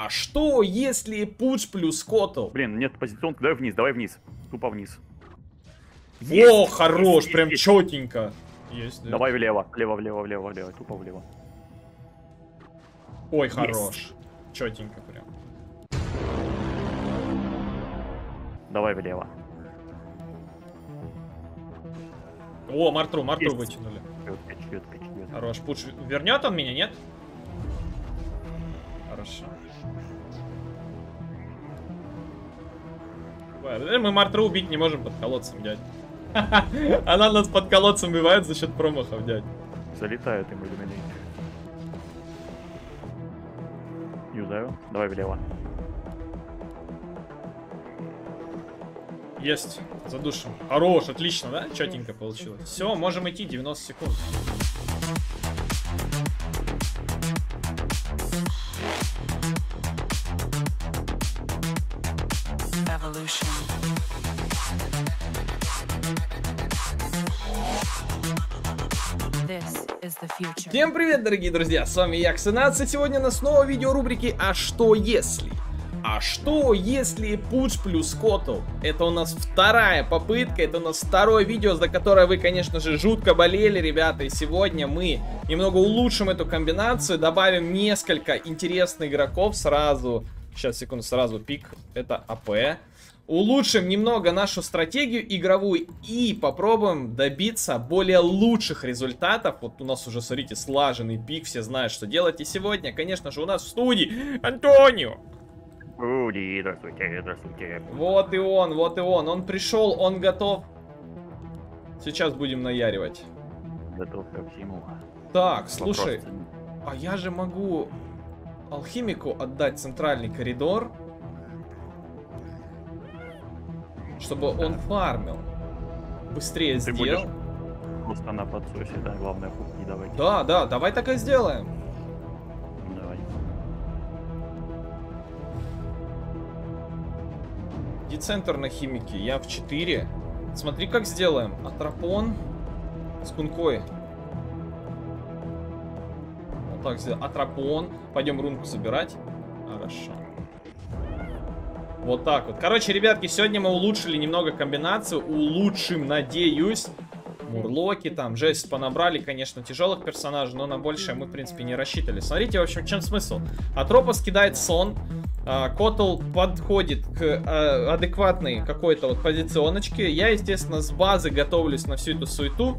А что, если пуч плюс котл? Блин, нет позиционки, давай вниз, давай вниз. Тупо вниз. О, хорош, есть, прям есть. четенько. Есть, да. Давай влево, влево, влево, влево, влево, тупо влево. Ой, хорош. Четенько прям. Давай влево. О, Мартру, Мартру вытянули. Четко, четко, четко. Хорош. Пуш, вернет он меня, нет? Хорошо. Мы Мартру убить не можем под колодцем, дядь. Она нас под колодцем убивает за счет промахов, дядь. Залетают ему иллюминейт. Юзаю. Давай влево. Есть. Задушим. Хорош, отлично, да? Четенько получилось. Все, можем идти, 90 секунд. Всем привет, дорогие друзья, с вами я, Ксенас, и сегодня на снова видео рубрики «А что если?». А что если пуч плюс котл? Это у нас вторая попытка, это у нас второе видео, за которое вы, конечно же, жутко болели, ребята. И сегодня мы немного улучшим эту комбинацию, добавим несколько интересных игроков сразу. Сейчас, секунду, сразу пик, это АП. Улучшим немного нашу стратегию игровую и попробуем добиться более лучших результатов. Вот у нас уже, смотрите, слаженный пик, все знают, что делать. И сегодня, конечно же, у нас в студии Антонио. Руди, здравствуйте, здравствуйте. Вот и он, вот и он. Он пришел, он готов. Сейчас будем наяривать. Готов ко всему. Так, слушай. А я же могу алхимику отдать центральный коридор. Чтобы да. он фармил. Быстрее Ты сделал. Просто на подсосе, да, главное не давайте. Да, да, давай так и сделаем. Децентр на химике. Я в 4. Смотри, как сделаем. Атропон с кункой. Вот так сделаем. Атропон. Пойдем рунку собирать. Хорошо. Вот так вот. Короче, ребятки, сегодня мы улучшили немного комбинацию. Улучшим, надеюсь. Мурлоки там, жесть понабрали, конечно, тяжелых персонажей, но на большее мы, в принципе, не рассчитывали. Смотрите, в общем, в чем смысл. Атропос кидает сон, а, Котл подходит к а, адекватной какой-то вот позиционочке. Я, естественно, с базы готовлюсь на всю эту суету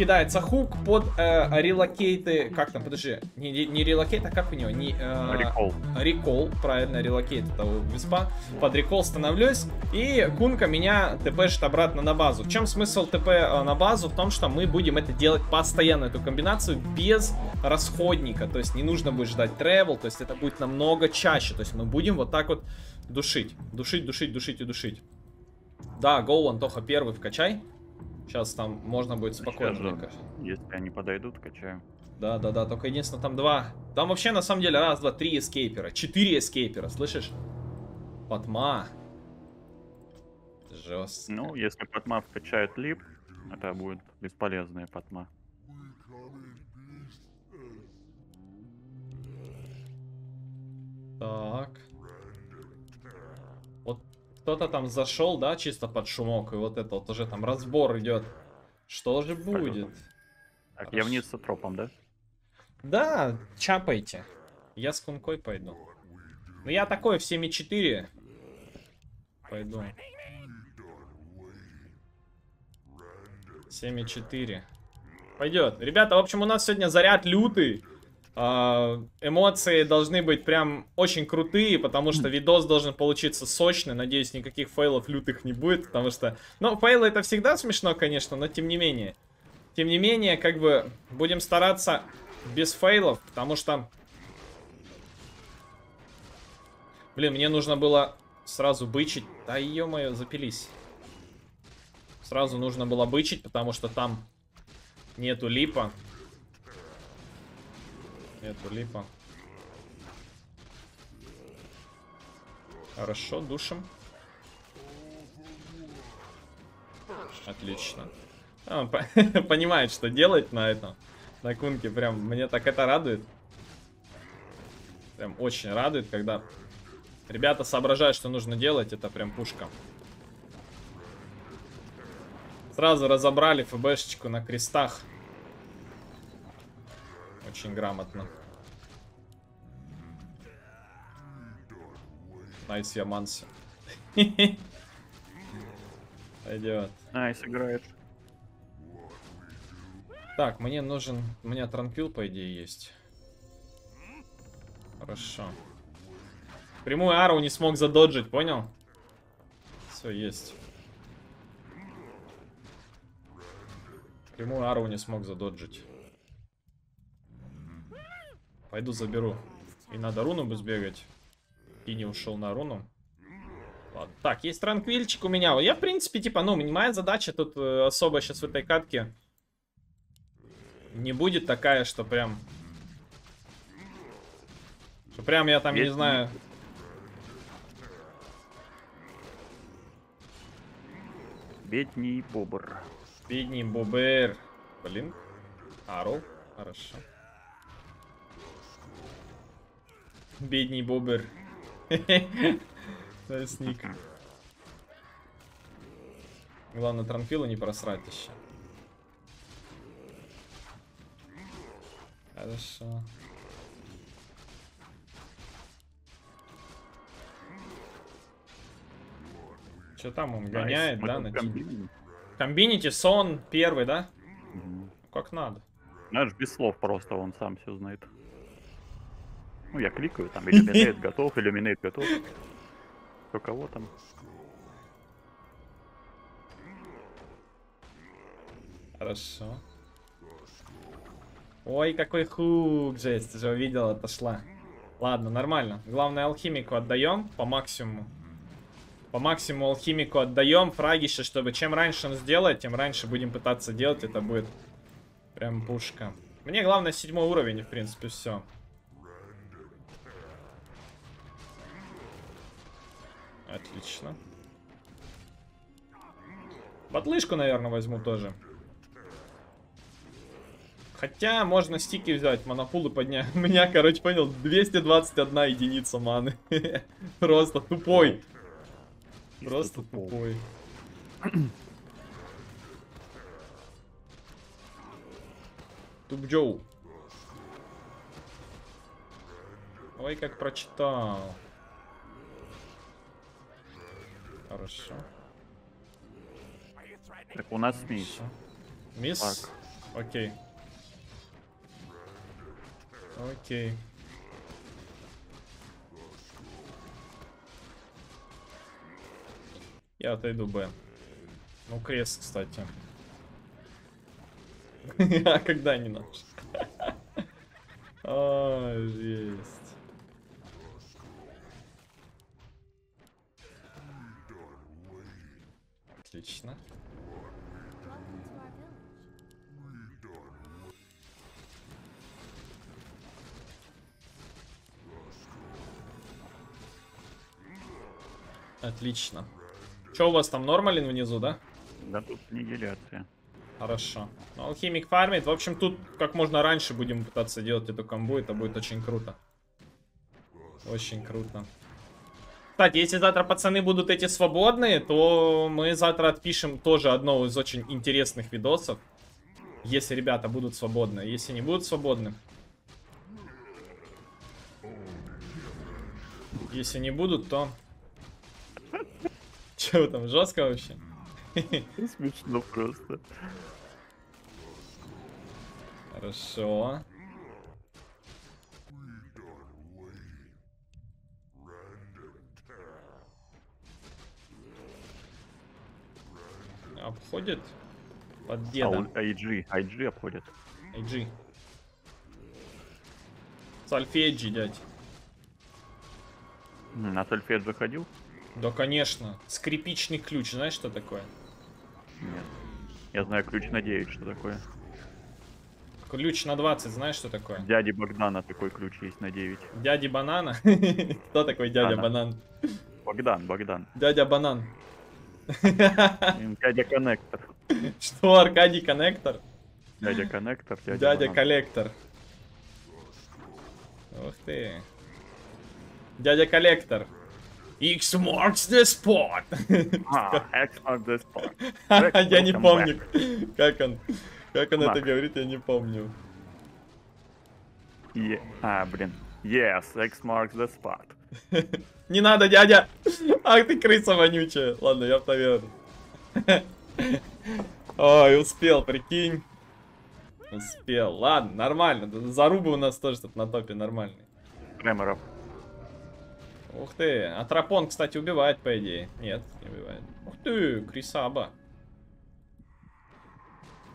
кидается хук под э, relocate ы. Как там, подожди, не, не, relocate, а как у него? Не, э, recall. Recall, правильно, relocate это у виспа. Под recall становлюсь, и кунка меня тпшит обратно на базу. В чем смысл ТП э, на базу? В том, что мы будем это делать постоянно, эту комбинацию, без расходника. То есть не нужно будет ждать тревел, то есть это будет намного чаще. То есть мы будем вот так вот душить. Душить, душить, душить и душить. Да, гоу, Антоха, первый вкачай. Сейчас там можно будет спокойно. Если они подойдут, качаем. Да, да, да, только единственное, там два. Там вообще на самом деле раз, два, три эскейпера. Четыре эскейпера, слышишь? Патма. Жестко. Ну, если Патма вкачает лип, это будет бесполезная Патма. Так. Кто-то там зашел, да, чисто под шумок, и вот это вот уже там разбор идет. Что же будет? Так, Хорошо. я вниз с тропом, да? Да, чапайте. Я с кункой пойду. Ну я такой в 7.4. Пойду. 7.4. Пойдет. Ребята, в общем, у нас сегодня заряд лютый. А, эмоции должны быть прям очень крутые, потому что видос должен получиться сочный. Надеюсь, никаких фейлов лютых не будет, потому что... Ну, фейлы это всегда смешно, конечно, но тем не менее. Тем не менее, как бы, будем стараться без фейлов, потому что... Блин, мне нужно было сразу бычить. Да, ё-моё, запились. Сразу нужно было бычить, потому что там нету липа. Нету липа. Хорошо, душим. Отлично. А, по понимает, что делать на этом. На кунке. Прям мне так это радует. Прям очень радует, когда ребята соображают, что нужно делать. Это прям пушка. Сразу разобрали ФБшечку на крестах. Очень грамотно. Nice Яманси. Пойдет. Nice играет. Так, мне нужен... У меня транквил, по идее, есть. Хорошо. Прямую ару не смог задоджить, понял? Все, есть. Прямую ару не смог задоджить. Пойду заберу. И надо руну бы сбегать. И не ушел на руну. Ладно. Так, есть транквильчик у меня. Я, в принципе, типа, ну, моя задача тут э, особо сейчас в этой катке не будет такая, что прям... Что прям я там, Есть- не знаю... Бедний бобр. Бедний Бобер. Блин. Арл. Хорошо. Бедний Бобер. Сник. Главное, транквилу не просрать еще. Хорошо. Что там он гоняет, да? на комбиним. Комбините сон первый, да? Как надо. Знаешь, без слов просто он сам все знает. Ну, я кликаю, там иллюминейт готов, иллюминейт готов. Кто кого там? Хорошо. Ой, какой хук, жесть, уже увидел, отошла. Ладно, нормально. Главное, алхимику отдаем по максимуму. По максимуму алхимику отдаем. Фрагище, чтобы чем раньше он сделает, тем раньше будем пытаться делать. Это будет прям пушка. Мне главное седьмой уровень, в принципе, все. Отлично. Батлышку, наверное, возьму тоже. Хотя можно стики взять, монопулы поднять. У меня, короче, понял, 221 единица маны. Просто тупой. Просто тупой. Тупджоу. Ой, как прочитал. Хорошо. Так у нас мисс. Мисс? Так. Окей. Окей. Я отойду Б. Ну, крест, кстати. А когда не наш? Ой, жесть. Отлично. Отлично. Че у вас там нормалин внизу, да? Да тут нигиляция. Хорошо. Ну, алхимик фармит. В общем, тут как можно раньше будем пытаться делать эту комбу. Это будет очень круто. Очень круто. Кстати, если завтра пацаны будут эти свободные, то мы завтра отпишем тоже одно из очень интересных видосов. Если ребята будут свободны. Если не будут свободны. Если не будут, то... Че там, жестко вообще? Смешно просто. Хорошо. Обходит под А, деда. он IG, IG обходит. AG. Сальфеджи, дядь. На сольфеджи заходил? Да, конечно. Скрипичный ключ, знаешь, что такое? Нет. Я знаю ключ на 9, что такое. Ключ на 20, знаешь, что такое? Дяди Богдана такой ключ есть на 9. Дяди Банана? Кто такой дядя. Банан? Богдан, Богдан. Дядя Банан. Дядя Коннектор. Что, Аркадий Коннектор? Дядя Коннектор, дядя, Дядя Банан. коллектор. Ух ты. Дядя коллектор. X marks the spot. А, X on the spot. Я не помню, как он, как он это говорит, я не помню. А, блин. Yes, X marks the spot. Не надо, дядя! Ах ты крыса вонючая. Ладно, я поверну. Ой, успел, прикинь. Успел. Ладно, нормально. Зарубы у нас тоже тут на топе нормальные. Треморов. Ух ты. Атропон, кстати, убивает, по идее. Нет, не убивает. Ух ты, Крисаба.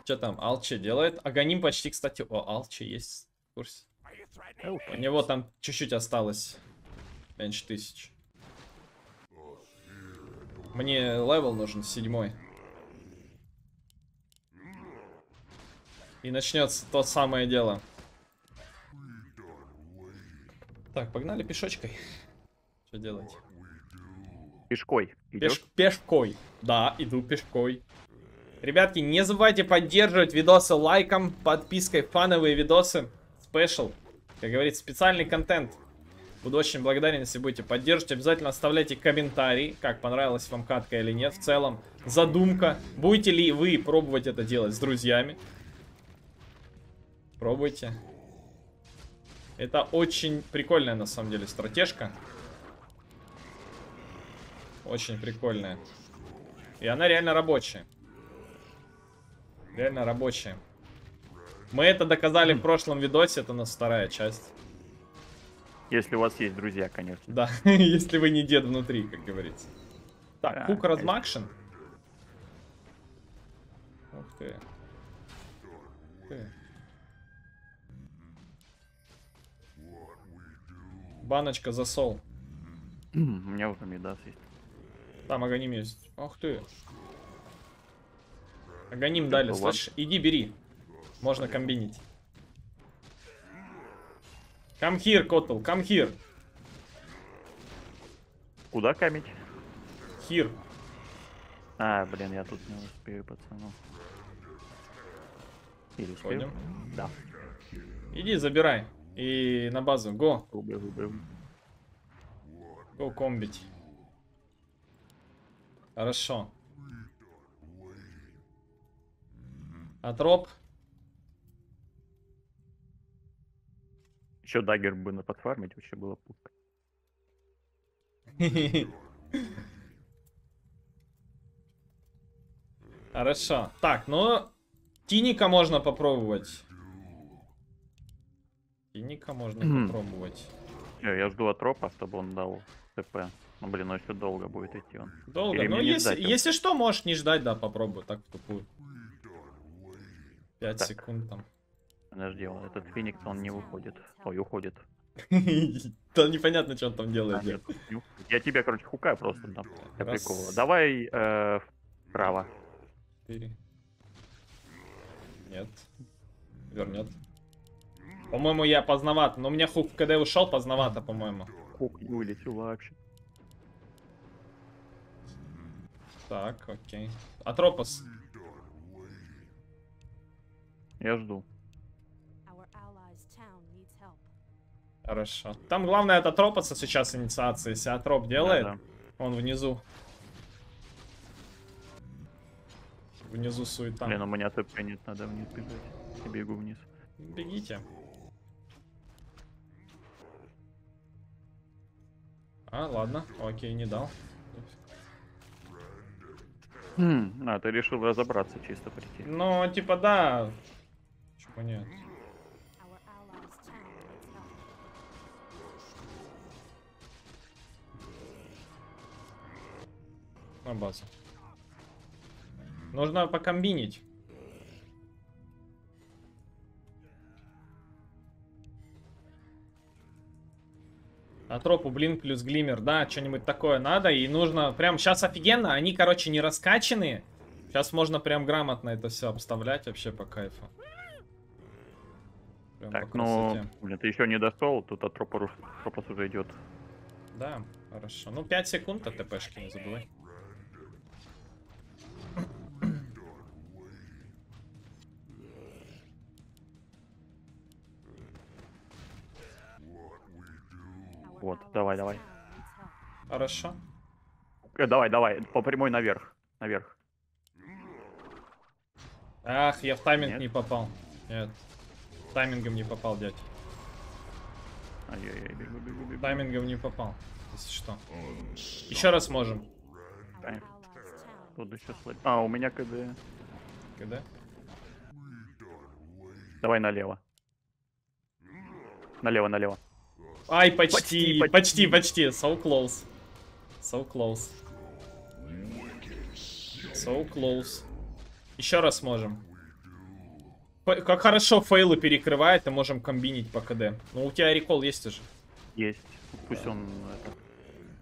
Что там, Алчи делает? Аганим почти, кстати... О, Алчи есть в курсе. У него там чуть-чуть осталось. Меньше тысяч. Мне левел нужен, седьмой. И начнется то самое дело. Так, погнали пешочкой. Что делать? Пешкой. Пеш- пешкой. Да, иду пешкой. Ребятки, не забывайте поддерживать видосы лайком, подпиской, фановые видосы. Спешл. Как говорится, специальный контент. Буду очень благодарен, если будете поддерживать. Обязательно оставляйте комментарий, как понравилась вам катка или нет. В целом, задумка. Будете ли вы пробовать это делать с друзьями? Пробуйте. Это очень прикольная, на самом деле, стратежка. Очень прикольная. И она реально рабочая. Реально рабочая. Мы это доказали в прошлом видосе, это у нас вторая часть. Если у вас есть друзья, конечно. Да, если вы не дед внутри, как говорится. Так, Да, хук конечно. размакшен. Ух ты. Ух ты. Баночка засол. У меня уже Мидас есть. Там аганим есть. Ох ты. Аганим дали, слышь? Иди бери. Можно комбинить. Come here, Котл, come here. Куда камень? Here. А, блин, я тут не успею, пацану. Или успею? Ходим. Да. Иди, забирай. И на базу. Го. Губы, губы. Го комбить. Хорошо. Атроп. Еще дагер бы на подфармить, вообще было путка. Хорошо. Так, ну... Тиника можно попробовать. Тиника можно попробовать. Я жду от тропа, чтобы он дал ТП. Ну, блин, ну еще долго будет идти он. Долго. Или Ну, если, если что, можешь не ждать, да, попробуй. Так в тупую. 5 Так. секунд там. Подожди, он, этот Феникс, он не выходит. Ой, уходит. Да непонятно, что он там делает. Я тебя, короче, хукаю просто там. Для прикола. Давай э, вправо. Нет. Вернет. По-моему, я поздновато. Но у меня хук в КД ушел поздновато, по-моему. Хук не вообще. Так, окей. Атропос. Я жду. Хорошо. Там главное это Атропоса сейчас инициация. Если Атроп делает, Да-да. он внизу. Внизу суета. Блин, у меня ТП нет, надо вниз бежать. Я бегу вниз. Бегите. А, ладно. Окей, не дал. Хм, а, ты решил разобраться чисто прийти. Ну, типа, да. Почему нет? На базу. Нужно покомбинить. Атропу, блин, плюс глиммер, да, что-нибудь такое надо. И нужно, прям сейчас офигенно, они, короче, не раскачанные. Сейчас можно прям грамотно это все обставлять вообще по кайфу. Прям Так, по ну, блин, ты еще не дошел, тут от тропа тропос уже идет. Да, хорошо. Ну, 5 секунд от ТПшки, не забывай. Вот, давай, давай. Хорошо. Э, давай, давай, по прямой наверх. Наверх. Ах, я в тайминг Нет? не попал. Нет. Таймингом не попал, дядь. Ай-яй-яй, бегу, бегу, бегу. Таймингом не попал. Если что. Еще раз можем. Тайм. Тут еще слаб- А, у меня КД. Когда? Давай налево. Налево, налево. Ай, почти, Почти, почти, почти. So close. So close. So close. Еще раз можем. Как хорошо фейлы перекрывает, и можем комбинить по КД. Ну, у тебя рекол есть уже. Есть. Пусть он это.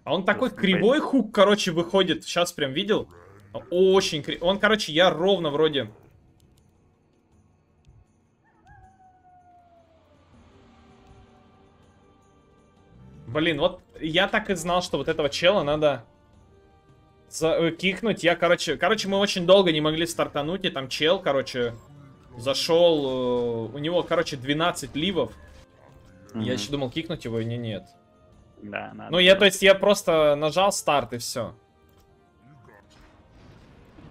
А он такой Просто кривой хук, короче, выходит. Сейчас прям видел? Очень кривой. Он, короче, я ровно вроде... Блин, вот я так и знал, что вот этого чела надо за- э, кикнуть. Я, короче... Короче, мы очень долго не могли стартануть, и там чел, короче, зашел... э, У него, короче, 12 ливов. Я Мгм. еще думал кикнуть его, и не нет. Да, надо. Ну, я, то есть, я просто нажал старт и все.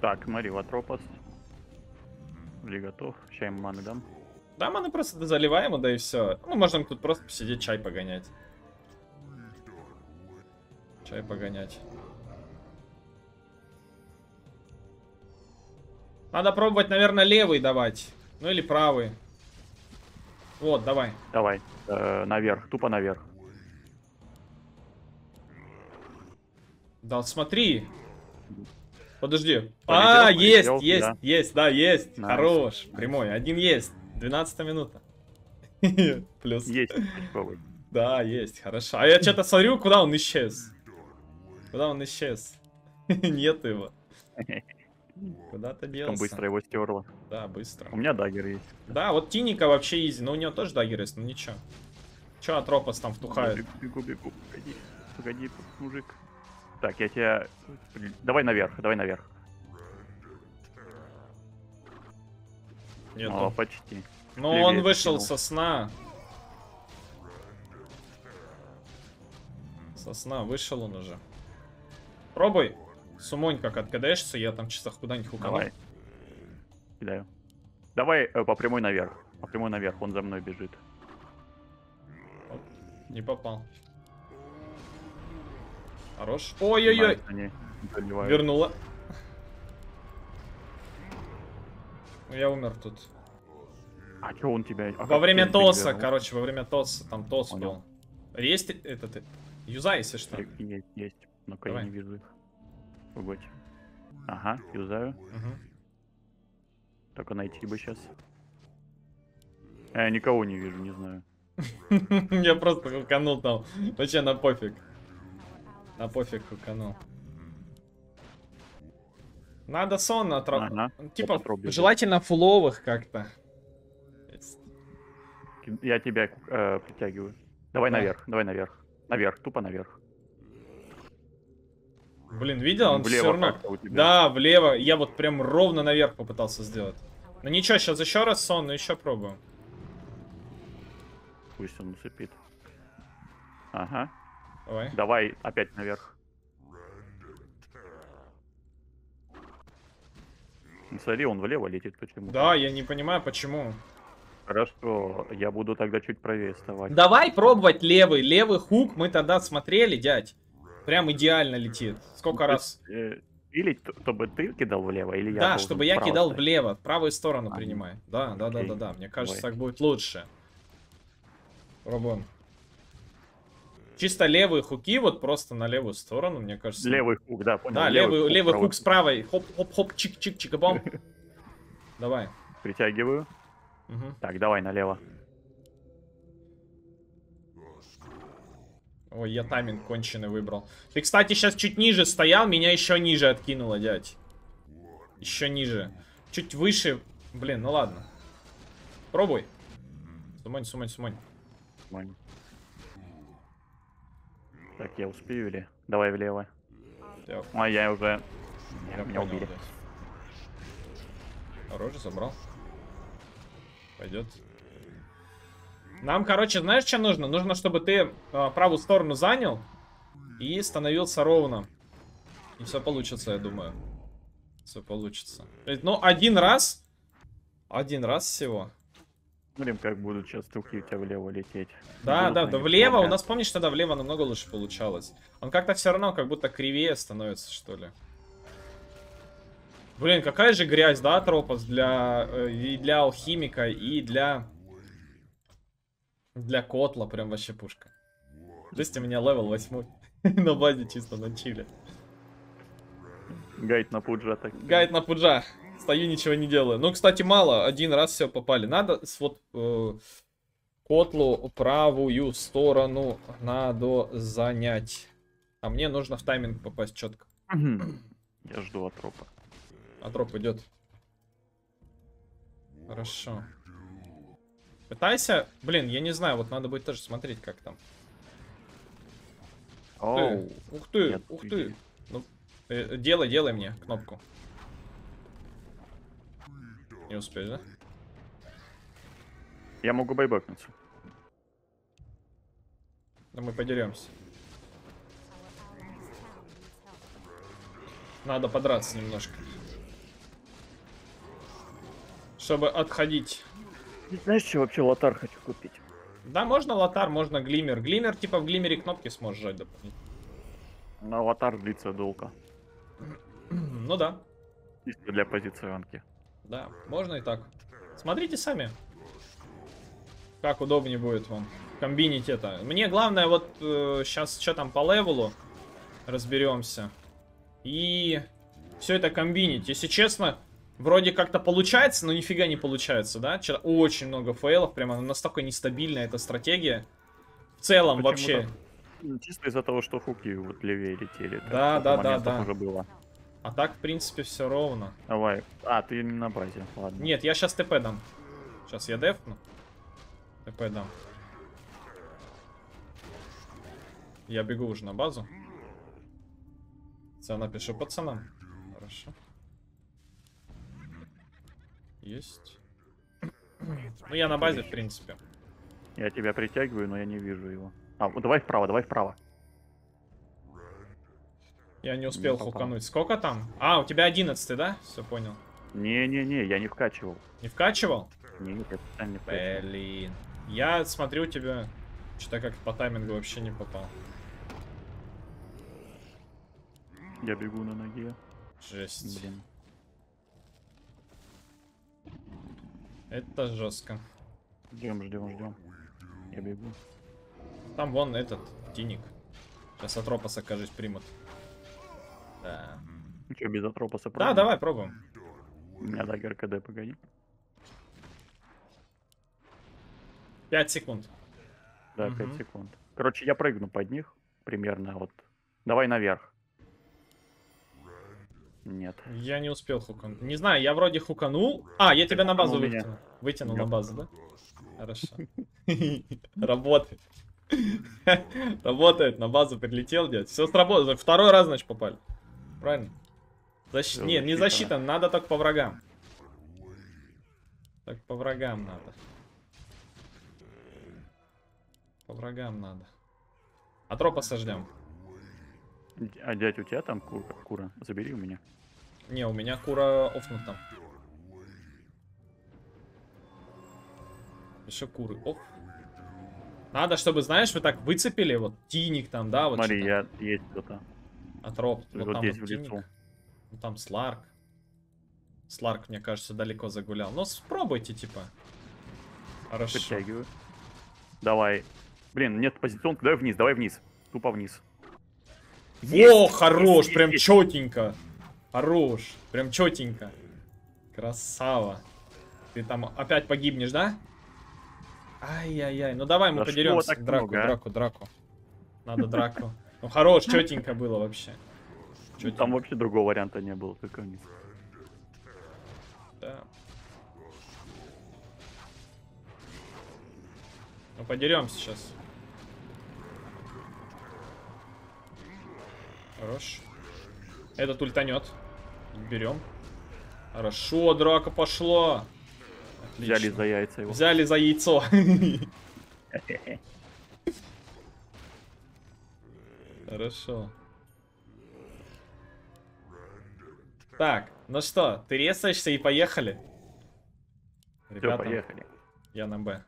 Так, смотри, Ватропос. Ли готов. Сейчас ему маны дам. Да, мы просто заливаем, да и все. Мы можем тут просто посидеть, чай погонять. Чай погонять. Надо пробовать, наверное, левый давать. Ну или правый. Вот, давай. Давай. э, наверх, тупо наверх. Да, смотри. Подожди. Полетел, а, есть, полетел, есть, да. есть, да, есть. Nice, Хорош. Прямой. Один есть. 12 минута. Плюс. Есть. Да, есть, хорошо. А я что-то смотрю, куда он исчез. Куда он исчез? Нет его. Куда-то делся. быстро его стерло. Да, быстро. У меня dagger есть. Да, вот Тинкера вообще easy, но у него тоже dagger есть, ну ничего. Че Атропос там втухает? Бегу, бегу, бегу. Погоди, погоди, мужик. Так, я тебя... Давай наверх, давай наверх. Нет, О, почти. Ну он вышел скинул. со сна. Со сна вышел он уже. Пробуй. Сумонь как откадаешься, я там часах куда-нибудь хукану. Давай. Кидаю. Давай э, по прямой наверх. По прямой наверх, он за мной бежит. Оп, Не попал. Хорош. Ой-ой-ой. Вернула. Ну, Я умер тут. А чё он тебя... а Во время ТОСа, вернул? короче, во время ТОСа, там ТОС Понял. был. Есть этот... Юзай, если что. Есть, есть. Но-ка я не вижу их. Погодь. Ага, юзаю. Мгм. Только найти бы сейчас. Я никого не вижу, не знаю. Я просто хуканул там. Вообще на пофиг. На пофиг хуканул. Надо сон отра... Ага, Типа, желательно фуловых как-то. Я тебя э, притягиваю. Давай Да. наверх, давай наверх. Наверх, тупо наверх. Блин, видел? Он Влево все равно... Да, влево. Я вот прям ровно наверх попытался сделать. Ну ничего, сейчас еще раз сон, но еще пробуем. Пусть он усыпит. Ага. Давай. Давай опять наверх. Ну, Смотри, он влево летит почему. Да, я не понимаю, почему. Хорошо, я буду тогда чуть правее вставать. Давай пробовать левый. Левый хук мы тогда смотрели, дядь. Прям идеально летит. Сколько Ну, раз? э, Или чтобы ты кидал влево, или я да, чтобы я кидал стоять? влево, правую сторону Ага. принимай. Да, да, да, да, да. Мне кажется, так будет лучше. Пробуем. Чисто левые хуки, вот просто на левую сторону, мне кажется. Левый хук, да, понял. Да, левый, левый правый хук с правой. Хоп, хоп, хоп, чик, чик, чик, бом. Давай. Притягиваю. Мгм. Так, давай налево. Ой, я тайминг конченый выбрал. Ты, кстати, сейчас чуть ниже стоял, меня еще ниже откинуло, дядь. Еще ниже. Чуть выше. Блин, ну ладно. Пробуй. Сумонь, сумонь, сумонь. Нормально. Так, я успею или? Давай влево. Я, А я уже... я Меня понял, убили. Хорош, забрал. Пойдет. Нам, короче, знаешь, что нужно? Нужно, чтобы ты э, правую сторону занял и становился ровно. И все получится, я думаю. Все получится. Ну, один раз. Один раз всего. Смотрим, как будут сейчас стрелки у тебя влево лететь. Да, Будут да, да, влево. У помогать. нас, помнишь, тогда влево намного лучше получалось. Он как-то все равно как будто кривее становится, что ли. Блин, какая же грязь, да, Тропос, для, э, и для алхимика, и для... Для котла прям вообще пушка. То есть у меня level 8 на базе чисто на чиле. Гайд на пуджа так. Гайд на пуджа. Стою, ничего не делаю. Ну, кстати, мало. Один раз все попали. Надо с вот э, котлу правую сторону надо занять. А мне нужно в тайминг попасть четко. Я жду Атропа. Атроп идет. Хорошо. Пытайся. Блин, я не знаю, вот надо будет тоже смотреть, как там. Оу. Ух ты, Нет, ух ты. Ну, э, делай, делай мне кнопку. Не успеешь, да? Я могу байбекнуться. Да мы подеремся. Надо подраться немножко. Чтобы отходить. Знаешь, что вообще лотар хочу купить? Да, можно лотар, можно глиммер. Глиммер, типа в глиммере кнопки сможешь жать дополнительно. На лотар длится долго. Ну да, Чисто для позиционки. да, можно и так. Смотрите сами. Как удобнее будет вам комбинить это. Мне главное вот сейчас что там по левелу разберемся. И все это комбинить. Если честно, вроде как-то получается, но нифига не получается, да? Чё- Очень много фейлов, прямо настолько нестабильная эта стратегия. В целом вообще. Почему-то Ну, Чисто из-за того, что хуки вот левее летели. Так, Да, да, да, да. уже было. А так, в принципе, все ровно. Давай. А, ты не на базе. Ладно. Нет, я сейчас ТП дам. Сейчас я дефну. ТП дам. Я бегу уже на базу. Я напишу пацанам. Хорошо. Есть. Ну, я на базе, в принципе. Я тебя притягиваю, но я не вижу его. А, давай вправо, давай вправо. Я не успел Не хукануть. Сколько там? А, у тебя 11, да? Все понял. Не-не-не, я не вкачивал. Не вкачивал? Не, я специально не вкачивал. Блин. Я смотрю тебя. Что-то как по таймингу вообще не попал. Я бегу на ноге. Жесть. Блин. Это жестко. Ждем, ждем, ждем. Я бегу. Там вон этот, Тиник. Сейчас Атропоса, кажись, примут. Да. Ну что, без атропоса Да, пробуем? давай, пробуем. У меня дагер КД, погоди. 5 секунд. Да, Мгм. 5 секунд. Короче, я прыгну под них. Примерно вот. Давай наверх. Нет. Я не успел хукануть. Не знаю, я вроде хуканул. А, я тебя на базу хуканул меня. вытянул. Вытянул на базу, да? Хорошо. Работает. Работает, на базу прилетел, дядь. Все сработало. Второй раз, значит, попали. Правильно? Защ... Не, не засчитан, надо так по врагам. Так по врагам надо. По врагам надо. А тропа ждем. Д- А дядь, у тебя там кура? кура? Забери у меня. Не, у меня кура офнут там. Еще куры. Оф. Надо, чтобы, знаешь, вы так выцепили, вот, тиник там, да, вот Смотри, я есть кто-то. там, Атроп, вот, Вот там здесь вот в лицо. ну, там Сларк. Сларк, мне кажется, далеко загулял. Но спробуйте, типа. Хорошо. Подтягиваю. Давай. Блин, нет позиционки. Давай вниз, давай вниз. Тупо вниз. Во, хорош, прям четенько. Хорош, прям четенько. Красава. Ты там опять погибнешь, да? Ай-яй-яй. Ну давай мы что подеремся. Драку, много, а? драку, драку. Надо драку. Ну хорош, четенько было вообще. Ну, Чётенько, Там вообще другого варианта не было, только вниз. да. Ну подеремся сейчас. Хорош. Этот ультанет. Берем. Хорошо, драка пошла. Отлично. Взяли за яйца его. Взяли за яйцо. Хорошо. Так, ну что, ты резаешься и поехали? Все, Ребята, поехали. я на Б.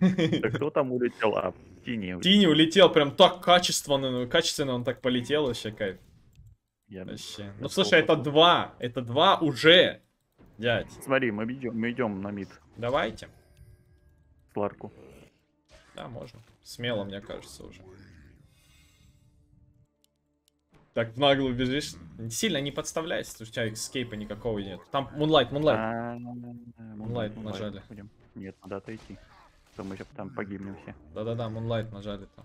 Да кто там улетел? А, Тини. улетел. Тини улетел прям так качественно, ну, качественно он так полетел, вообще кайф. Я- Вообще. Ну я слушай, это два, это два уже, дядь. Смотри, мы идем, мы идем на мид. Давайте. Сларку. Да, можно. Смело, мне кажется, уже. Так в наглую бежишь. Сильно не подставляйся, у тебя эскейпа никакого нет. Там Мунлайт, Мунлайт. Moonlight нажали. Нет, надо отойти. То мы сейчас там погибнем все. Да-да-да, Мунлайт нажали там.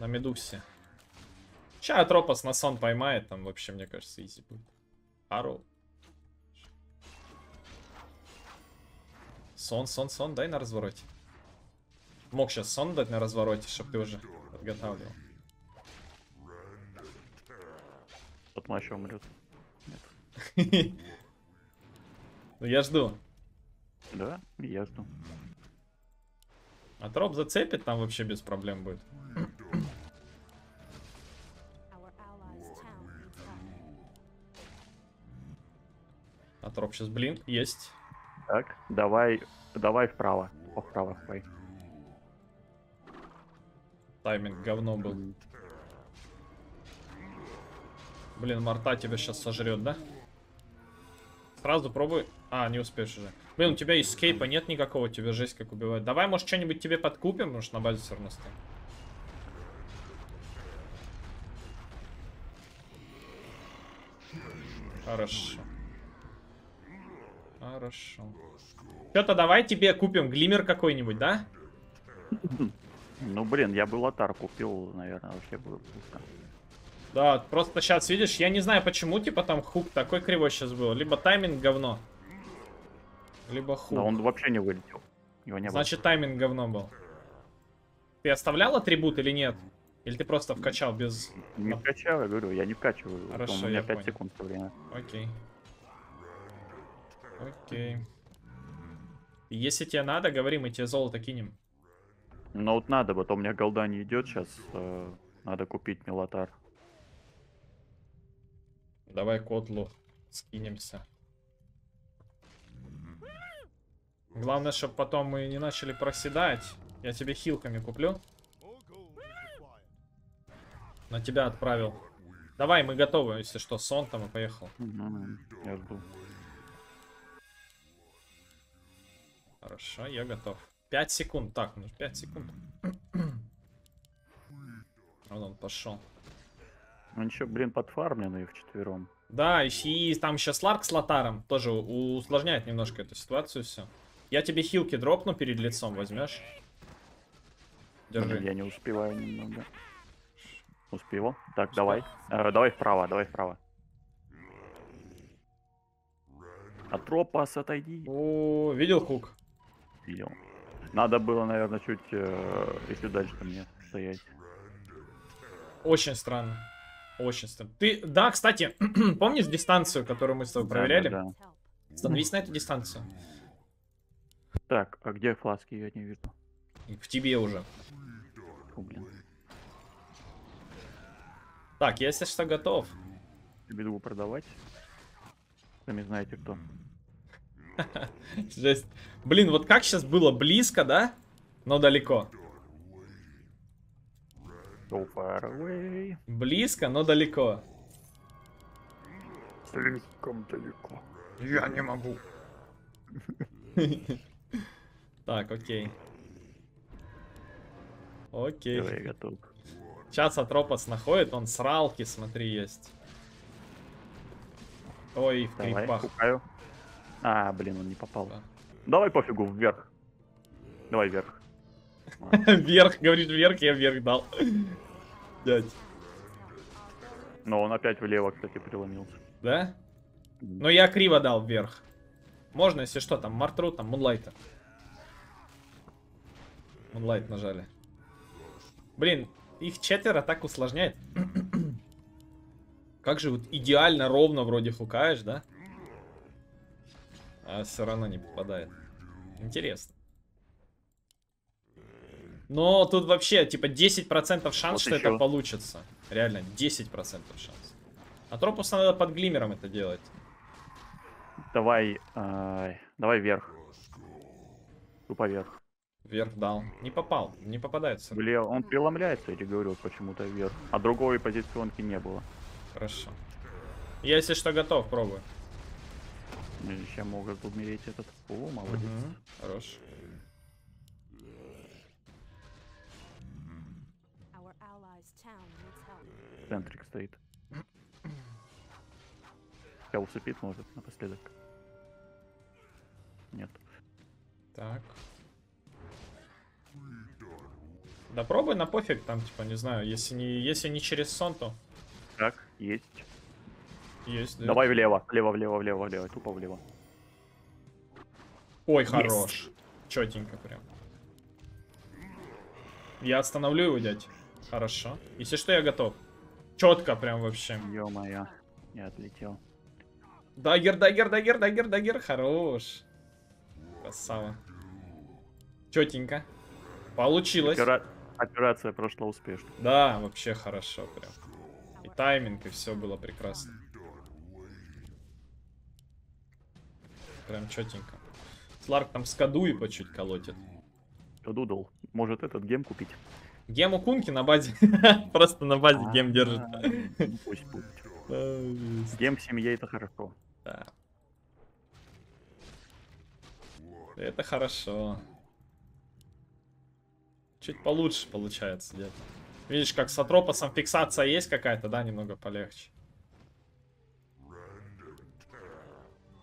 На Медусе. Ща Тропос на сон поймает, там вообще, мне кажется, изи будет. Ару. Сон, сон, сон, дай на развороте. Мог сейчас сон дать на развороте, чтобы ты уже подготавливал. Тот матч умрет. Ну я жду. Да, я жду. А троп зацепит, там вообще без проблем будет. А троп сейчас блин, есть. Так, давай, давай вправо. О, вправо, давай. Тайминг говно был. Блин, Марта тебя сейчас сожрет, да? Сразу пробуй. А, не успеешь уже. Блин, у тебя эскейпа нет никакого, тебе жесть как убивает. Давай, может, что-нибудь тебе подкупим, потому что на базе все равно стоим. Хорошо. Хорошо. Что-то давай тебе купим глиммер какой-нибудь, да? Ну, блин, я бы лотар купил, наверное, вообще было вкусно. Да, просто сейчас видишь, я не знаю почему, типа там хук такой кривой сейчас был. Либо тайминг говно. Либо хук. Да он вообще не вылетел. Его не Значит тайминг говно был. Ты оставлял атрибут или нет? Или ты просто вкачал без... было. Не вкачал, я говорю, я не вкачиваю. Хорошо, у меня я 5 понял. секунд все время. Окей. Окей. Если тебе надо, говори, мы тебе золото кинем. Но вот надо, вот у меня голда не идет сейчас. надо купить мелотар. Давай котлу скинемся. Главное, чтобы потом мы не начали проседать. Я тебе хилками куплю. На тебя отправил. Давай, мы готовы, если что, сон там и поехал. Мгм, Я жду. Хорошо, я готов. 5 секунд. Так, ну 5 секунд. Вот он пошел. Ну ничего, блин, подфармленный четвером. Да, и, там сейчас Ларк с Лотаром тоже усложняет немножко эту ситуацию все. Я тебе хилки дропну перед лицом, возьмешь? Держи. Я не успеваю немного. Успел. Так, давай. Э, давай вправо, давай вправо. Атропас, отойди. О, видел хук? Видел. Надо было, наверное, чуть, э, если дальше мне стоять. Очень странно. Очень странно. Ты, да, кстати, помнишь дистанцию, которую мы с тобой Да, проверяли? да, да. Help. Становись на эту дистанцию. Так, а где фласки? Я не вижу. В тебе уже. Фу, блин. Так, я, если что, готов. Беду продавать. Сами знаете кто. Жесть. Блин, вот как сейчас было близко, да? Но далеко. So far away. Близко, но далеко. Слишком далеко. Я не могу. Так, окей. Окей. Давай, я готов. Сейчас Атропос находит, он сралки, смотри, есть. Ой, в Давай, крипах. А, блин, он не попал. Да. Давай пофигу, вверх. Давай вверх. Вверх, говоришь, вверх, я вверх дал. Дядь. Но он опять влево, кстати, преломился. Да? Ну я криво дал вверх. Можно, если что, там Мартру, там Мунлайта. Мунлайт нажали. Блин, их четверо так усложняет. как же вот идеально ровно вроде хукаешь, да? А все равно не попадает. Интересно. Но тут вообще, типа, 10% шанс, Вот что ещё. это получится. Реально, 10% шанс. А Тропуса надо под глимером это делать. Давай, ай, давай вверх. Тупо вверх. Вверх дал. Не попал. Не попадается. Влево. Он преломляется, я тебе говорю, почему-то вверх. А другой позиционки не было. Хорошо. Я, если что, готов, пробую. Еще могут умереть этот. О, молодец. Мгм. Хорош. Центрик стоит. Тебя усыпит, может, напоследок. Нет. Так. Да пробуй на пофиг, там, типа, не знаю, если не, если не через сон, то Так, есть. есть. да. Давай влево, влево, влево, влево, влево, тупо влево. Ой, Есть. хорош. Четенько прям. Я остановлю его, дядь. Хорошо. Если что, я готов. Четко прям вообще. Ё-моё, я отлетел. Dagger, dagger, dagger, dagger, dagger. Хорош. Красава. Четенько. Получилось. Операция прошла успешно. Да, вообще хорошо прям. И тайминг, и все было прекрасно. Прям четенько. Сларк там скаду по чуть колотит. Дудл, может этот gem купить? Gem у Кунки на базе. Просто на базе гем держит. А, ну Пусть будет. Гем в семье это хорошо. Да. Это хорошо. Чуть получше получается где-то. Видишь, как с Атропосом фиксация есть какая-то, да, немного полегче.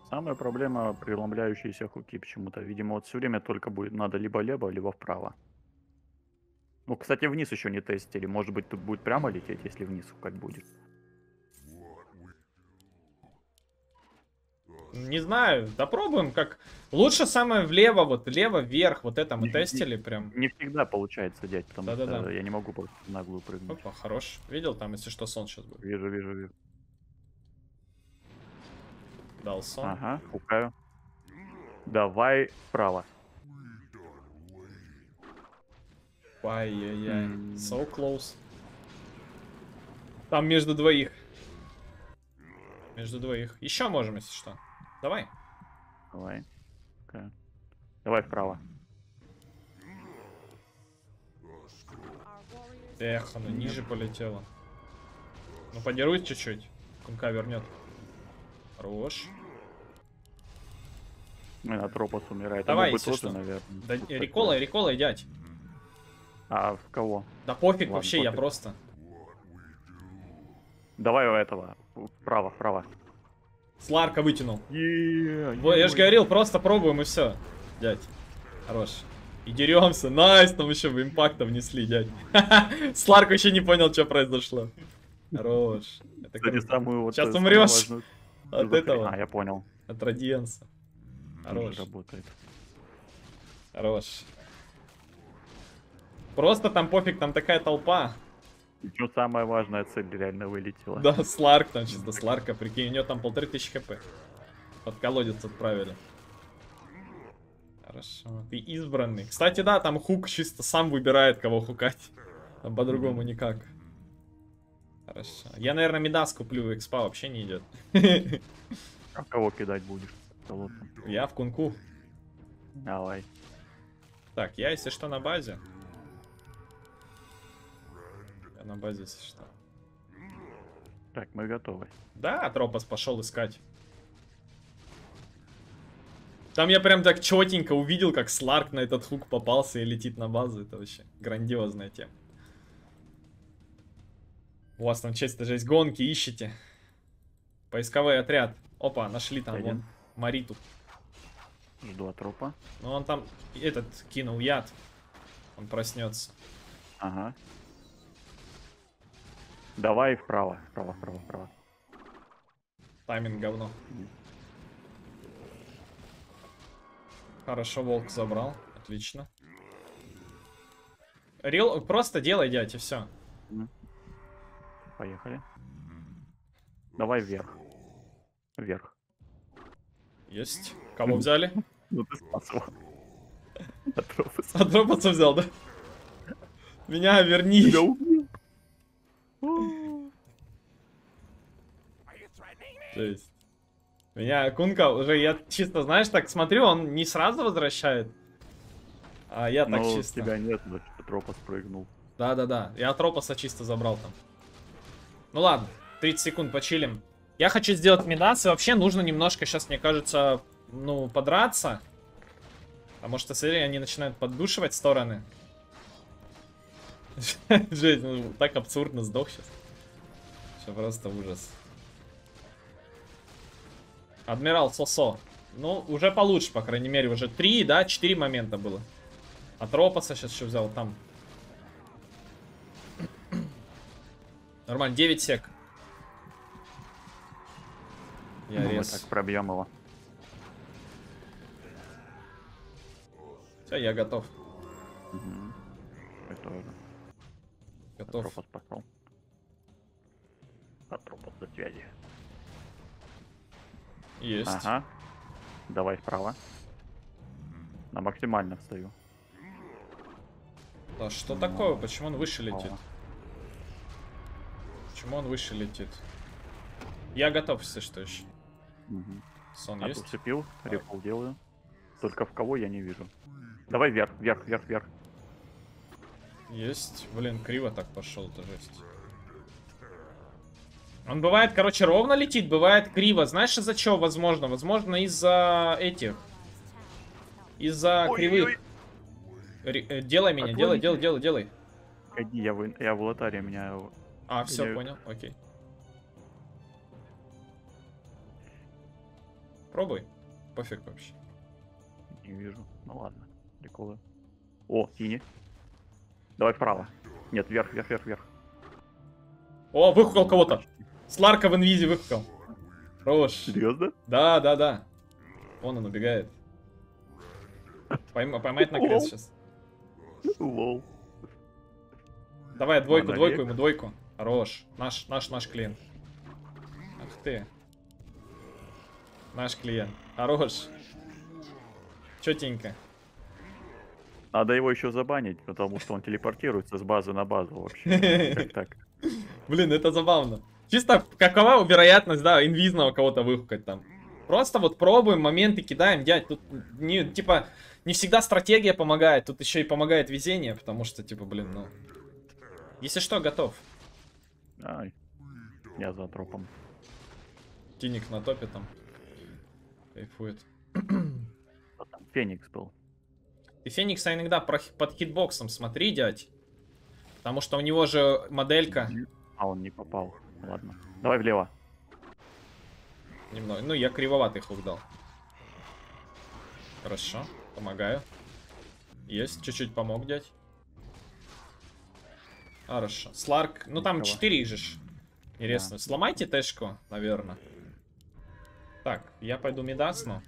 Самая проблема преломляющиеся хуки почему-то. Видимо, вот все время только будет надо либо лево, либо вправо. Ну, кстати, вниз еще не тестили. Может быть, тут будет прямо лететь, если вниз как будет. Не знаю, попробуем как... Лучше самое влево, вот лево, вверх, вот это мы Не- тестили прям. Не всегда получается дядь, потому Да-да-да. что я не могу просто наглую прыгнуть. Опа, хорош. Видел там, если что, сон сейчас будет. Вижу, вижу, вижу. Дал сон. Ага, хукаю. Давай вправо. Ай-яй-яй. М. So close. Там между двоих. Между двоих. Еще можем, если что. Давай. Давай. Хукаю. Давай вправо. Эх, оно ниже полетело. Ну, подерусь чуть-чуть. Кунка вернет. Хорош. Ну, Атропос умирает. Давай, если тоже, что. наверное. Да, тут реколай, реколай, дядь. А в кого? Да пофиг Ладно, вообще, я пофиг. просто. Давай у этого. Вправо, вправо. Сларка вытянул. Е, Во, я же говорил, просто пробуем и все. Дядь. Хорош. И деремся. Nice, там еще в импакта внесли, дядь. Сларк вообще не понял, что произошло. Хорош. Это Кстати, самую вот... Сейчас э, умрешь важную От этого. А, я понял. От радиенса. Хорош. работает. Хорош. Просто там пофиг, там такая толпа. Что самая важная цель реально вылетела. Да, Сларк там чисто, Сларка, прикинь, у него там полторы тысячи хп. Под колодец отправили. Хорошо, ты избранный. Кстати, да, там хук чисто сам выбирает, кого хукать. Там по-другому никак. Хорошо. Я, наверное, Мидас куплю, экспа вообще не идет. А кого кидать будешь? Я в кунку. Давай. Так, я, если что, на базе. На базе, если что. Так, мы готовы. Да, Тропос пошел искать. Там я прям так четенько увидел, как Сларк на этот хук попался и летит на базу. Это вообще грандиозная тема. У вас там чисто жесть гонки, ищите. Поисковый отряд. Опа, нашли там Один. вон Мариту. Жду от трупа. Ну он там этот кинул яд. Он проснется. Ага. Давай вправо, вправо, вправо, вправо. Тайминг говно. Хорошо, волк забрал. Отлично. Рил, просто делай, дядь, и все. Поехали. Давай вверх. Вверх. Есть. Кого взяли? Ну ты спас его. Дропаться взял, да? Меня верни. Убил. Жесть. Меня Кунка уже, я чисто, знаешь, так смотрю, он не сразу возвращает. А я так Ну, чисто. тебя нет, но Атропос прыгнул. Да-да-да, я Тропоса чисто забрал там. Ну ладно, 30 секунд почилим. Я хочу сделать медас, и вообще нужно немножко сейчас, мне кажется, ну, подраться. Потому что, смотри, они начинают поддушивать стороны. Жесть, ну, так абсурдно сдох сейчас. Все просто ужас. Адмирал Сосо. Ну, уже получше, по крайней мере, уже 3, да, 4 момента было. А Тропоса сейчас еще взял там. Нормально, 9 сек. Я Ну, мы рез. так пробьем его. Все, я готов. Мгм. Я тоже. Готов. Атропос пошел. Атропос до связи. Есть. Ага. Давай вправо. На максимально встаю. Да что такое? Почему он выше летит? Вправо. Почему он выше летит? Я готов, если что еще. Мгм. Сон А есть? тут цепил, репл делаю. Только в кого я не вижу. Давай вверх, вверх, вверх, вверх. Есть. Блин, криво так пошел, это жесть. Он бывает, короче, ровно летит, бывает криво. Знаешь, из-за чего возможно? Возможно, из-за этих. Из-за кривых. Ри- э, Делай меня, делай, делай, делай, делай. Погоди, я в, я в лотаре, меня... А, все, Или- понял, окей. Пробуй. Пофиг вообще. Не вижу. Ну ладно, приколы. О, синий. Давай вправо. Нет, вверх, вверх, вверх, вверх. О, выхукал кого-то. Сларка в инвизе выхукал. Хорош. Серьезно? Да, да, да. Вон он убегает. Пойма- поймает на крест сейчас. Лол. Давай, двойку, двойку ему, двойку. Хорош. Наш, наш, наш клиент. Ах ты. Наш клиент. Хорош. Четенько. Надо его еще забанить, потому что он телепортируется с базы на базу вообще. Как так? Блин, это забавно. Чисто какова вероятность, да, инвизного кого-то выхукать там. Просто вот пробуем, моменты кидаем, дядь. Тут не, типа, не всегда стратегия помогает, тут еще и помогает везение, потому что, типа, блин, ну... Если что, готов. Ай. Я за тропом. Тиник на топе там. Кайфует. Феникс был. Ты Феникса иногда под хитбоксом смотри, дядь. Потому что у него же моделька. А, он не попал. Ладно. Давай влево. Немного. Ну, я кривоватый хук дал. Хорошо, помогаю. Есть, чуть-чуть помог, дядь. Хорошо. Сларк, ну там Никого. 4 же. Интересно, Да. сломайте тэшку, наверное. Так, я пойду медасну.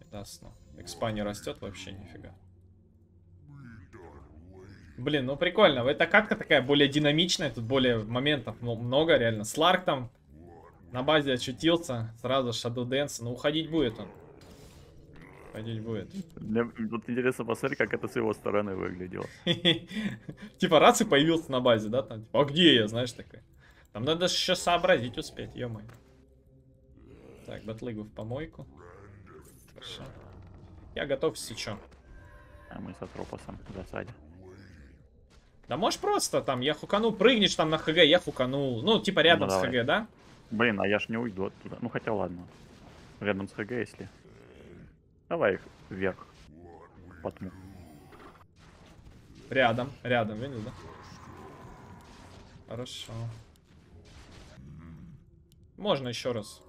Медасну. Экспа не растет вообще нифига. Блин, ну прикольно. Эта катка такая более динамичная, тут более моментов много реально. Сларк там на базе очутился, сразу Shadow Dance. Ну, уходить будет он. Уходить будет. Мне вот интересно посмотреть, как это с его стороны выглядело. Типа раз и появился на базе, да? Там, типа, а где я, знаешь, такой. Там надо еще сообразить успеть, ё Так, батлыгу в помойку. Хорошо. Я готов, чё. А мы с Атропосом в засаде. Да можешь просто там, я хуканул, прыгнешь там на ХГ, я хуканул. Ну, типа рядом Ну, с давай. ХГ, да? Блин, а я ж не уйду оттуда. Ну хотя ладно. Рядом с ХГ, если. Давай их вверх. По тьму. Рядом, рядом, видишь, да? Хорошо. Можно еще раз.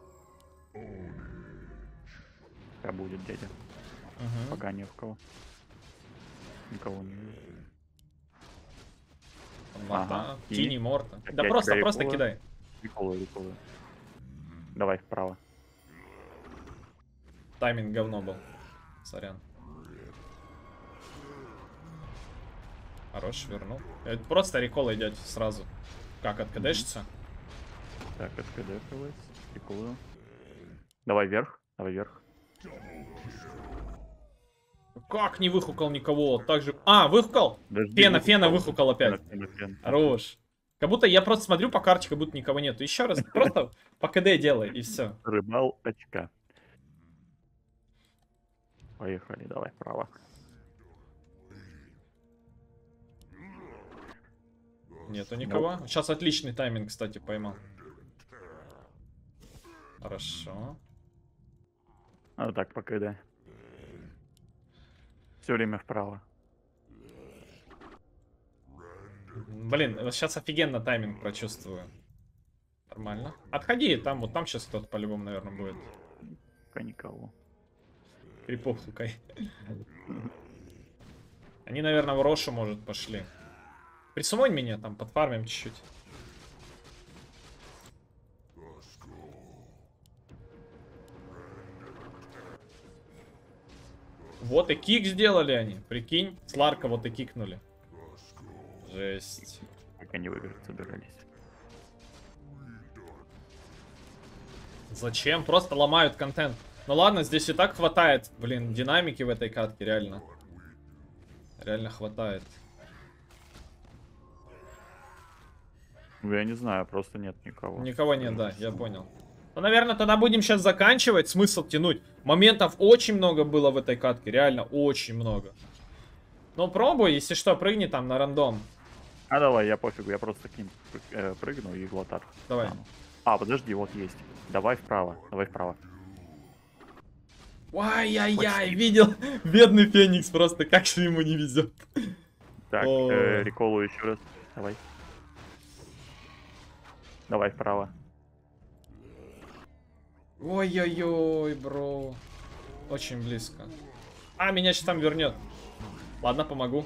Пока будет дядя. Мгм. Пока не в кого. Никого не вижу. Ага? Тини, Морта. Так Да просто, просто кидай. Реколы, реколы. Давай вправо. Тайминг говно был. Сорян. Хорош, вернул. Это просто рекол идет сразу. Как, откдшится? Так, открывается. Реколы. Давай вверх. Давай вверх. Как не выхукал никого? Так же... А, выхукал? Подожди, Фена, выхукал. фена выхукал опять. Фена, фена. Хорош. Как будто я просто смотрю по карте, как будто никого нету. Еще раз, просто по КД делай, и все. Рыбал очка. Поехали, давай вправо. Нету никого. Сейчас отличный тайминг, кстати, поймал. Хорошо. А вот так по КД. Все время вправо. Блин, сейчас офигенно тайминг прочувствую. Нормально. Отходи, там вот там сейчас кто-то по-любому, наверное, будет. Пока никого. Крипов тукай. Они, наверное, в Рошу, может, пошли. Присумонь меня там, подфармим чуть-чуть. Вот и кик сделали они. Прикинь, Сларка вот и кикнули. Жесть. Как они выиграть собирались. Зачем? Просто ломают контент. Ну ладно, здесь и так хватает, блин, динамики в этой катке, реально. Реально хватает. Ну, я не знаю, просто нет никого. Никого нет, да, я понял. Ну, наверное, тогда будем сейчас заканчивать. Смысл тянуть. Моментов очень много было в этой катке. Реально, очень много. Ну, пробуй, если что, прыгни там на рандом. А давай, я пофигу, я просто прыг- э, прыгну и глотар. Давай. стану. А, подожди, вот есть. Давай вправо, давай вправо. Ай-яй-яй, видел? Бедный Феникс просто, как же ему не везет. Так, О. э, реколу еще раз. Давай. Давай вправо. Ой-ой-ой, бро. Очень близко. А, меня сейчас там вернет. Ладно, помогу.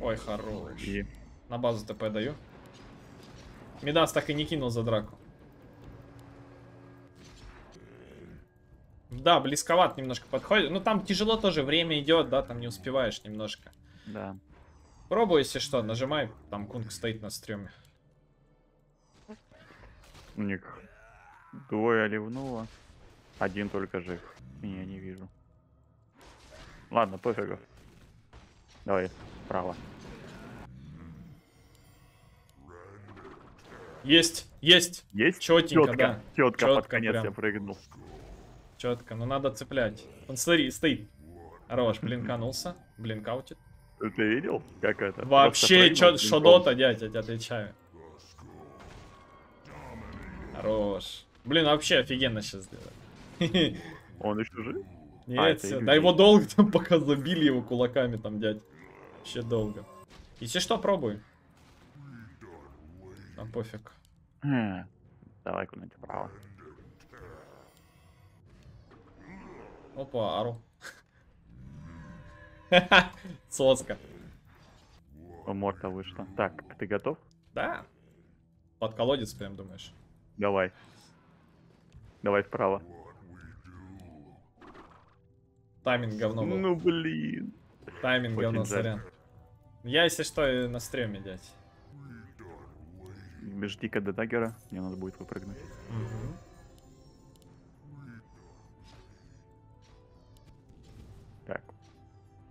Ой, хорош. И На базу ТП даю. Мидас так и не кинул за драку. Да, близковат немножко подходит. Ну там тяжело тоже, время идет, да, там не успеваешь немножко. Да. Пробуй, если что, нажимай, там кунг стоит на стреме. У них двое ливнуло. Один только жив. Меня не вижу. Ладно, пофигу. Давай, вправо. Есть, есть, Есть? Чётенько, да. Четко, четко, под конец прям. я прыгнул. четко, но надо цеплять. Он смотри, стоит. Хорош, блинканулся, блинкаутит. Ты видел, как это? Вообще, чё, шодота, дядь, я тебе отвечаю. Хорош. Блин, вообще офигенно сейчас сделали. Он еще жив? Нет, А, всё, иллюзия. да его долго там пока забили его кулаками там, дядь. Вообще долго. Если что, пробуй. Там пофиг. Э, Давай куда-нибудь вправо. Опа, ару. Соска. Морта вышла. Так, ты готов? Да. Под колодец прям думаешь. Давай. Давай вправо. Тайминг говно был. Ну блин. Тайминг очень говно, жаль. сорян. Я, если что, на стреме, дядь. Жди до даггера, мне надо будет выпрыгнуть. Мгм.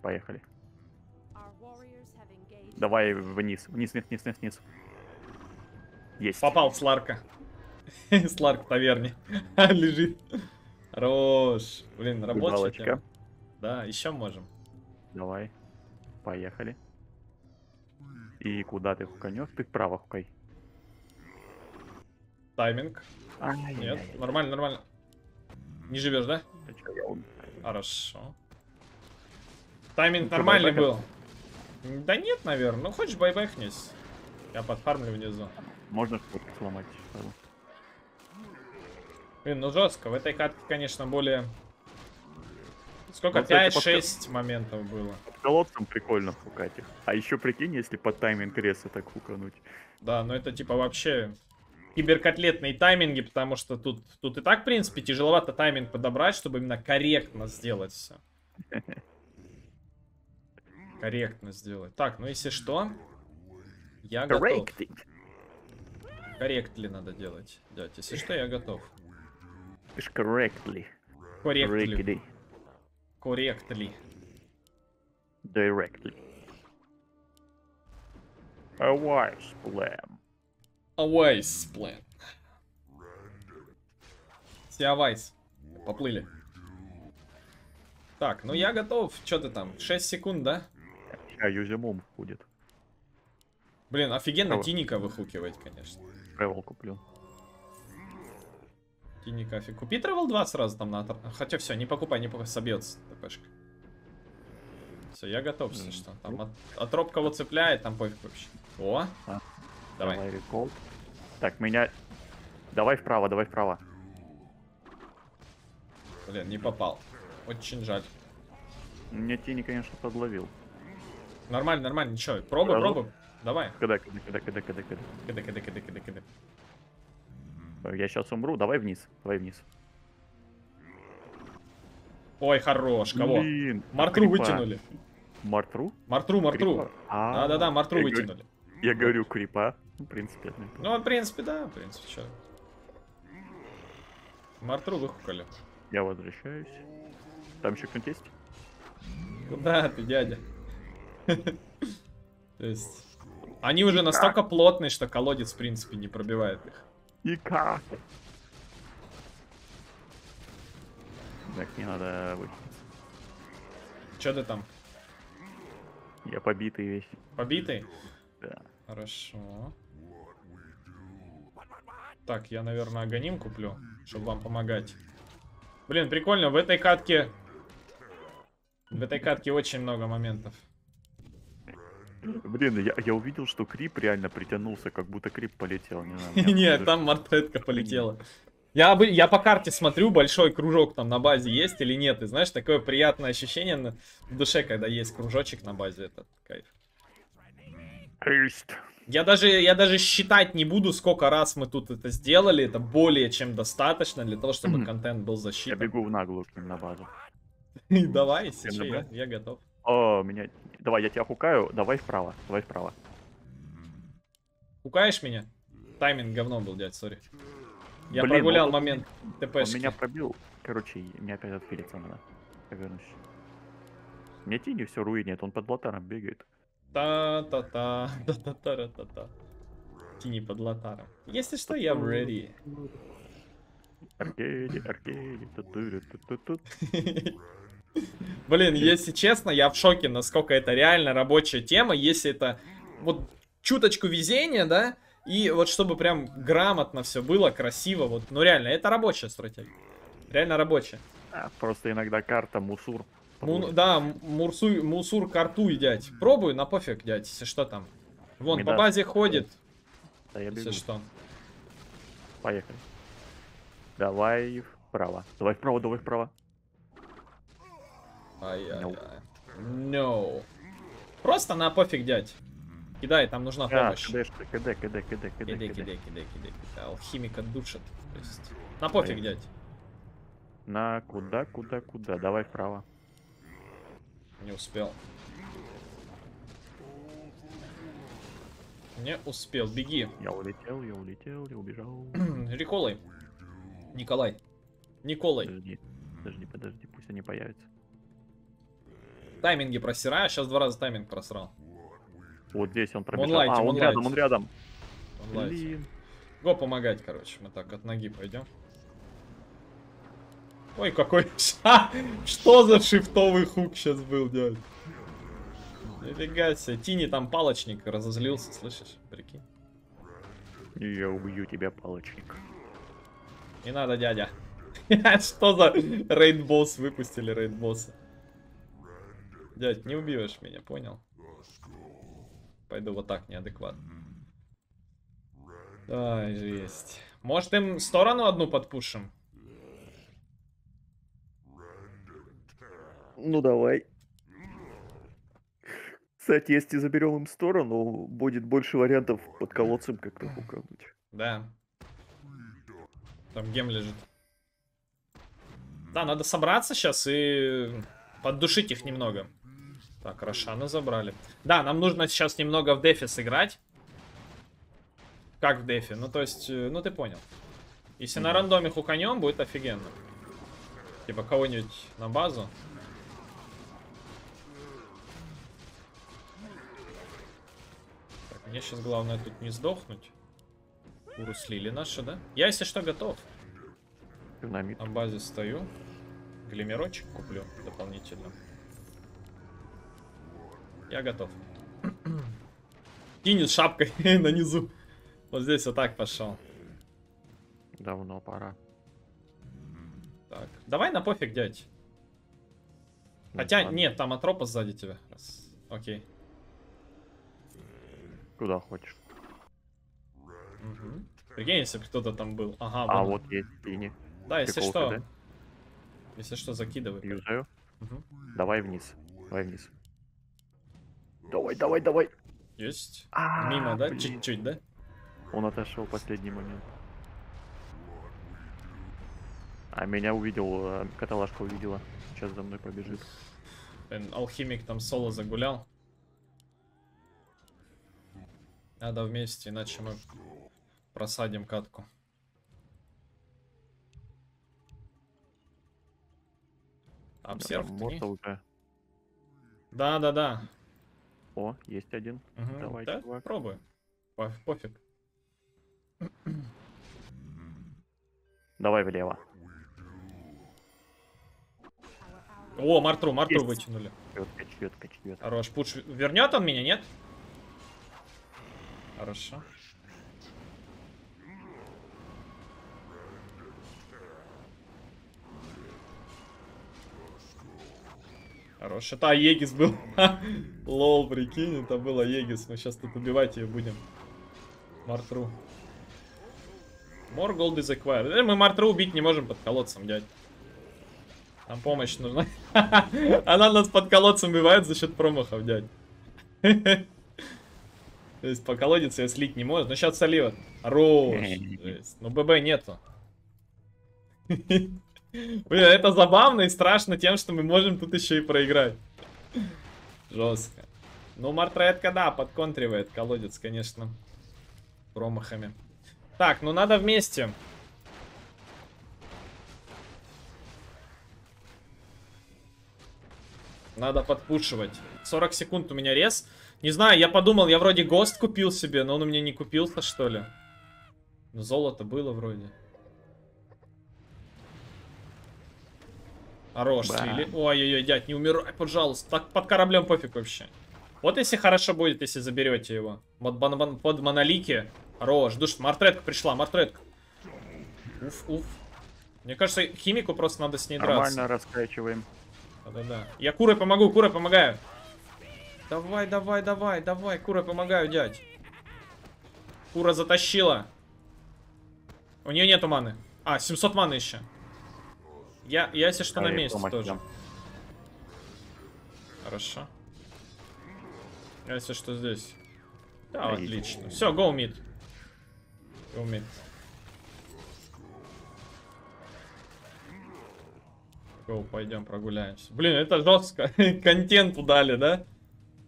Поехали. Давай вниз, вниз, вниз, вниз, вниз, вниз. Есть. Попал в Сларка. Сларк в таверне. Лежит. Хорош. Блин, рабочая. Да, еще можем. Давай. Поехали. И куда ты хуканешь? Ты вправо хукай. Тайминг. Нет, нормально, нормально. Не живешь, да? Хорошо. Тайминг Ну, ты нормальный был. Да нет, наверное. Ну, хочешь байбэкнись. Я подфармлю внизу. Можно что-то сломать. Блин, ну жестко. В этой катке, конечно, более... Сколько? Ну, кстати, под- 5-6 моментов было. Под колодцем прикольно хукать их. А еще прикинь, если под тайминг реса так хукануть. Да, но это типа вообще киберкотлетные тайминги, потому что тут, тут и так, в принципе, тяжеловато тайминг подобрать, чтобы именно корректно сделать все. Корректно сделать. Так, ну если что, Я готов. Корректли надо делать. Дядь, если что, я готов. Correctly. Корректли. Correctly. Корректли. Directly. A wise plan. Авайс, план. Все, авайс. Поплыли. Так, ну я готов. Что ты там? 6 секунд, да? А юзимум будет. Блин, офигенно Кого? Тиника выхукивать, конечно. Travel куплю. Тиника офиг. Купи Travel 2 сразу там на... Хотя все, не покупай, не покупай, собьется ТПшка. Все, я готов, если что. Там от, отроб кого цепляет, там пофиг вообще. О, А, давай. recall. Так, меня... Давай вправо, давай вправо. Блин, не попал. Очень жаль. Мне тени, конечно, подловил. Нормально, нормально, ничего. Пробуй, Сразу? пробуй. Давай. Когда, когда, когда, когда, когда, когда. Кидай, кидай, кидай, кидай, кидай. Я сейчас умру, давай вниз, давай вниз. Ой, хорош, кого? Блин, Мартру крипа. вытянули. Мартру? Мартру, Мартру. А, Да-да-да, Мартру я говорю- вытянули. Я говорю крипа. Ну, в принципе. Ну, в принципе, да, в принципе, что. Мартру выхукали. Я возвращаюсь. Там еще кто-нибудь есть? Куда ты, дядя? То есть... Они уже настолько плотные, что колодец, в принципе, не пробивает их. И как? Так, не надо выйти. Че ты там? Я побитый весь. Побитый? Да. Хорошо. Так, я, наверное, агоним куплю, чтобы вам помогать. Блин, прикольно, в этой катке... В этой катке очень много моментов. Блин, я, я увидел, что крип реально притянулся, как будто крип полетел. Не знаю. Нет, там мартетка полетела. Я, бы, я по карте смотрю, большой кружок там на базе есть или нет. И знаешь, такое приятное ощущение на- в душе, когда есть кружочек на базе. Это кайф. Эйст. Я даже, я даже считать не буду, сколько раз мы тут это сделали. Это более чем достаточно для того, чтобы контент был Я засчитан. бегу в наглую на базу. Давай, я, добра. я готов. О, меня... Давай, я тебя хукаю, давай вправо, давай вправо. Пукаешь меня? Тайминг говно был, дядь, сори. Я Блин, прогулял он- момент Он ТПшки. меня пробил. Короче, мне опять отфилиться надо. Я вернусь. Мне тени все руинит, он под блатаром бегает. Та-та-та, та-та-та-та-та. Тини под лотаром. Если что, я ready. Аркеди, аркеди, ту-ту-ру-ту-ту-ту. Блин, если честно, я в шоке, насколько это реально рабочая тема, если это вот чуточку везения, да, и вот чтобы прям грамотно все было, красиво, вот, ну реально, это рабочая стратегия. Реально рабочая. А, Просто иногда карта мусур. Подводит. да, мурсуй, мусур картуй, дядь. Пробуй, на пофиг, дядь, если что там. Вон, по Медас. базе ходит, Да, я если бегу. что. Поехали. Давай вправо. Давай вправо, давай вправо. Ай-яй-яй. No. Просто на пофиг, дядь. Кидай, там нужна А, помощь. кидай, кидай, кидай, Кидай, кидай. кидай, кидай, кидай, кидай. Алхимика душит. То есть... На пофиг, дядь. На куда, куда, куда? Давай вправо. Не успел. Не успел. Беги. Я улетел, я улетел, я убежал. Риколай. Николай. Николай. Подожди, подожди, подожди, пусть они появятся. Тайминги просираю. Сейчас два раза тайминг просрал. Вот здесь он пробежал. Монлайте, а, он монлайте. рядом, он рядом. Онлайн. Блин. Го помогать, короче. Мы так от ноги пойдем. Ой, какой... Что за шифтовый хук сейчас был, дядь? Нифига себе. Тини там палочник разозлился, слышишь? Прикинь. Я убью тебя, палочник. Не надо, дядя. Что за рейд-босс выпустили рейд-босса? Дядь, не убьешь меня, понял? Пойду вот так, неадекватно. Ай, жесть. Может им сторону одну подпушим? Ну давай. Кстати, если заберем им сторону, будет больше вариантов под колодцем как-то хукануть. Да. Там гем лежит. Да, надо собраться сейчас и поддушить их немного. Так, Рошана забрали. Да, нам нужно сейчас немного в дефе сыграть. Как в дефе. Ну, то есть, э, ну ты понял. Если на рандоме хуканем, будет офигенно. Типа кого-нибудь на базу. Так, мне сейчас главное тут не сдохнуть. Куру слили наши, да? Я, если что, готов. Динамит. На базе стою. Глимерочек куплю дополнительно. Я готов. Кинет шапкой на низу. Вот здесь вот так пошел. Давно пора. Так, давай на пофиг, дядь. Ну, Хотя, ладно. нет, там атропа сзади тебя. Раз. Окей. Куда хочешь. Мгм. Прикинь, если бы кто-то там был. Ага, А вон. вот есть тени. Да, если прикол что. КД. Если что, закидывай. Юзаю. Мгм. Давай вниз. Давай вниз. Давай, давай, давай. Есть. А, Мимо, да? Чуть-чуть, да? Он отошел в последний момент. А меня увидел, э, каталажка увидела. Сейчас за мной побежит. Блин, алхимик там соло загулял. Надо вместе, иначе мы просадим катку. Обсерв. Да, да, да. О, есть один. Мгм. Давай, да, чувак. пробуй. По- Пофиг. Давай влево. О, Мартру, Мартру Есть. вытянули. Четко, четко, четко. Хорош. Пуш. Вернет он меня, нет? Хорошо. Хорош. Это Аегис был. Лол, прикинь, это был Аегис. Мы сейчас тут убивать ее будем. Мартру. More gold is acquired. Э, Мы Мартру убить не можем под колодцем, дядь. Нам помощь нужна. Она нас под колодцем убивает за счет промахов, дядь. То есть по колодец я слить не может. Но сейчас солива. Хорош. Ну ББ нету. Блин, это забавно и страшно тем, что мы можем тут еще и проиграть. Жестко. Ну, Мартретка, да, подконтривает колодец, конечно. Промахами. Так, ну надо вместе. Надо подпушивать. 40 секунд у меня рез. Не знаю, я подумал, я вроде ГОСТ купил себе, но он у меня не купился, что ли. Ну, золото было вроде. Хорош, слили. Ой-ой-ой, дядь, не умирай, пожалуйста. Так под кораблем пофиг вообще. Вот если хорошо будет, если заберете его. Вот бан- бан- под монолики. Хорош, душ, мартретка пришла, мартретка. Уф, уф. Мне кажется, химику просто надо с ней драться. Нормально раскачиваем. Да-да-да. Я курой помогу, курой помогаю. Давай, давай, давай, давай, курой помогаю, дядь. Кура затащила. У нее нету маны. А, 700 маны еще. Я, я если что, на А, я месте помощь тоже. Хорошо. Я если что здесь. Да, Ай. отлично. Все, go mid. Go mid. Go, пойдем прогуляемся. Блин, это жестко. Контенту дали, да?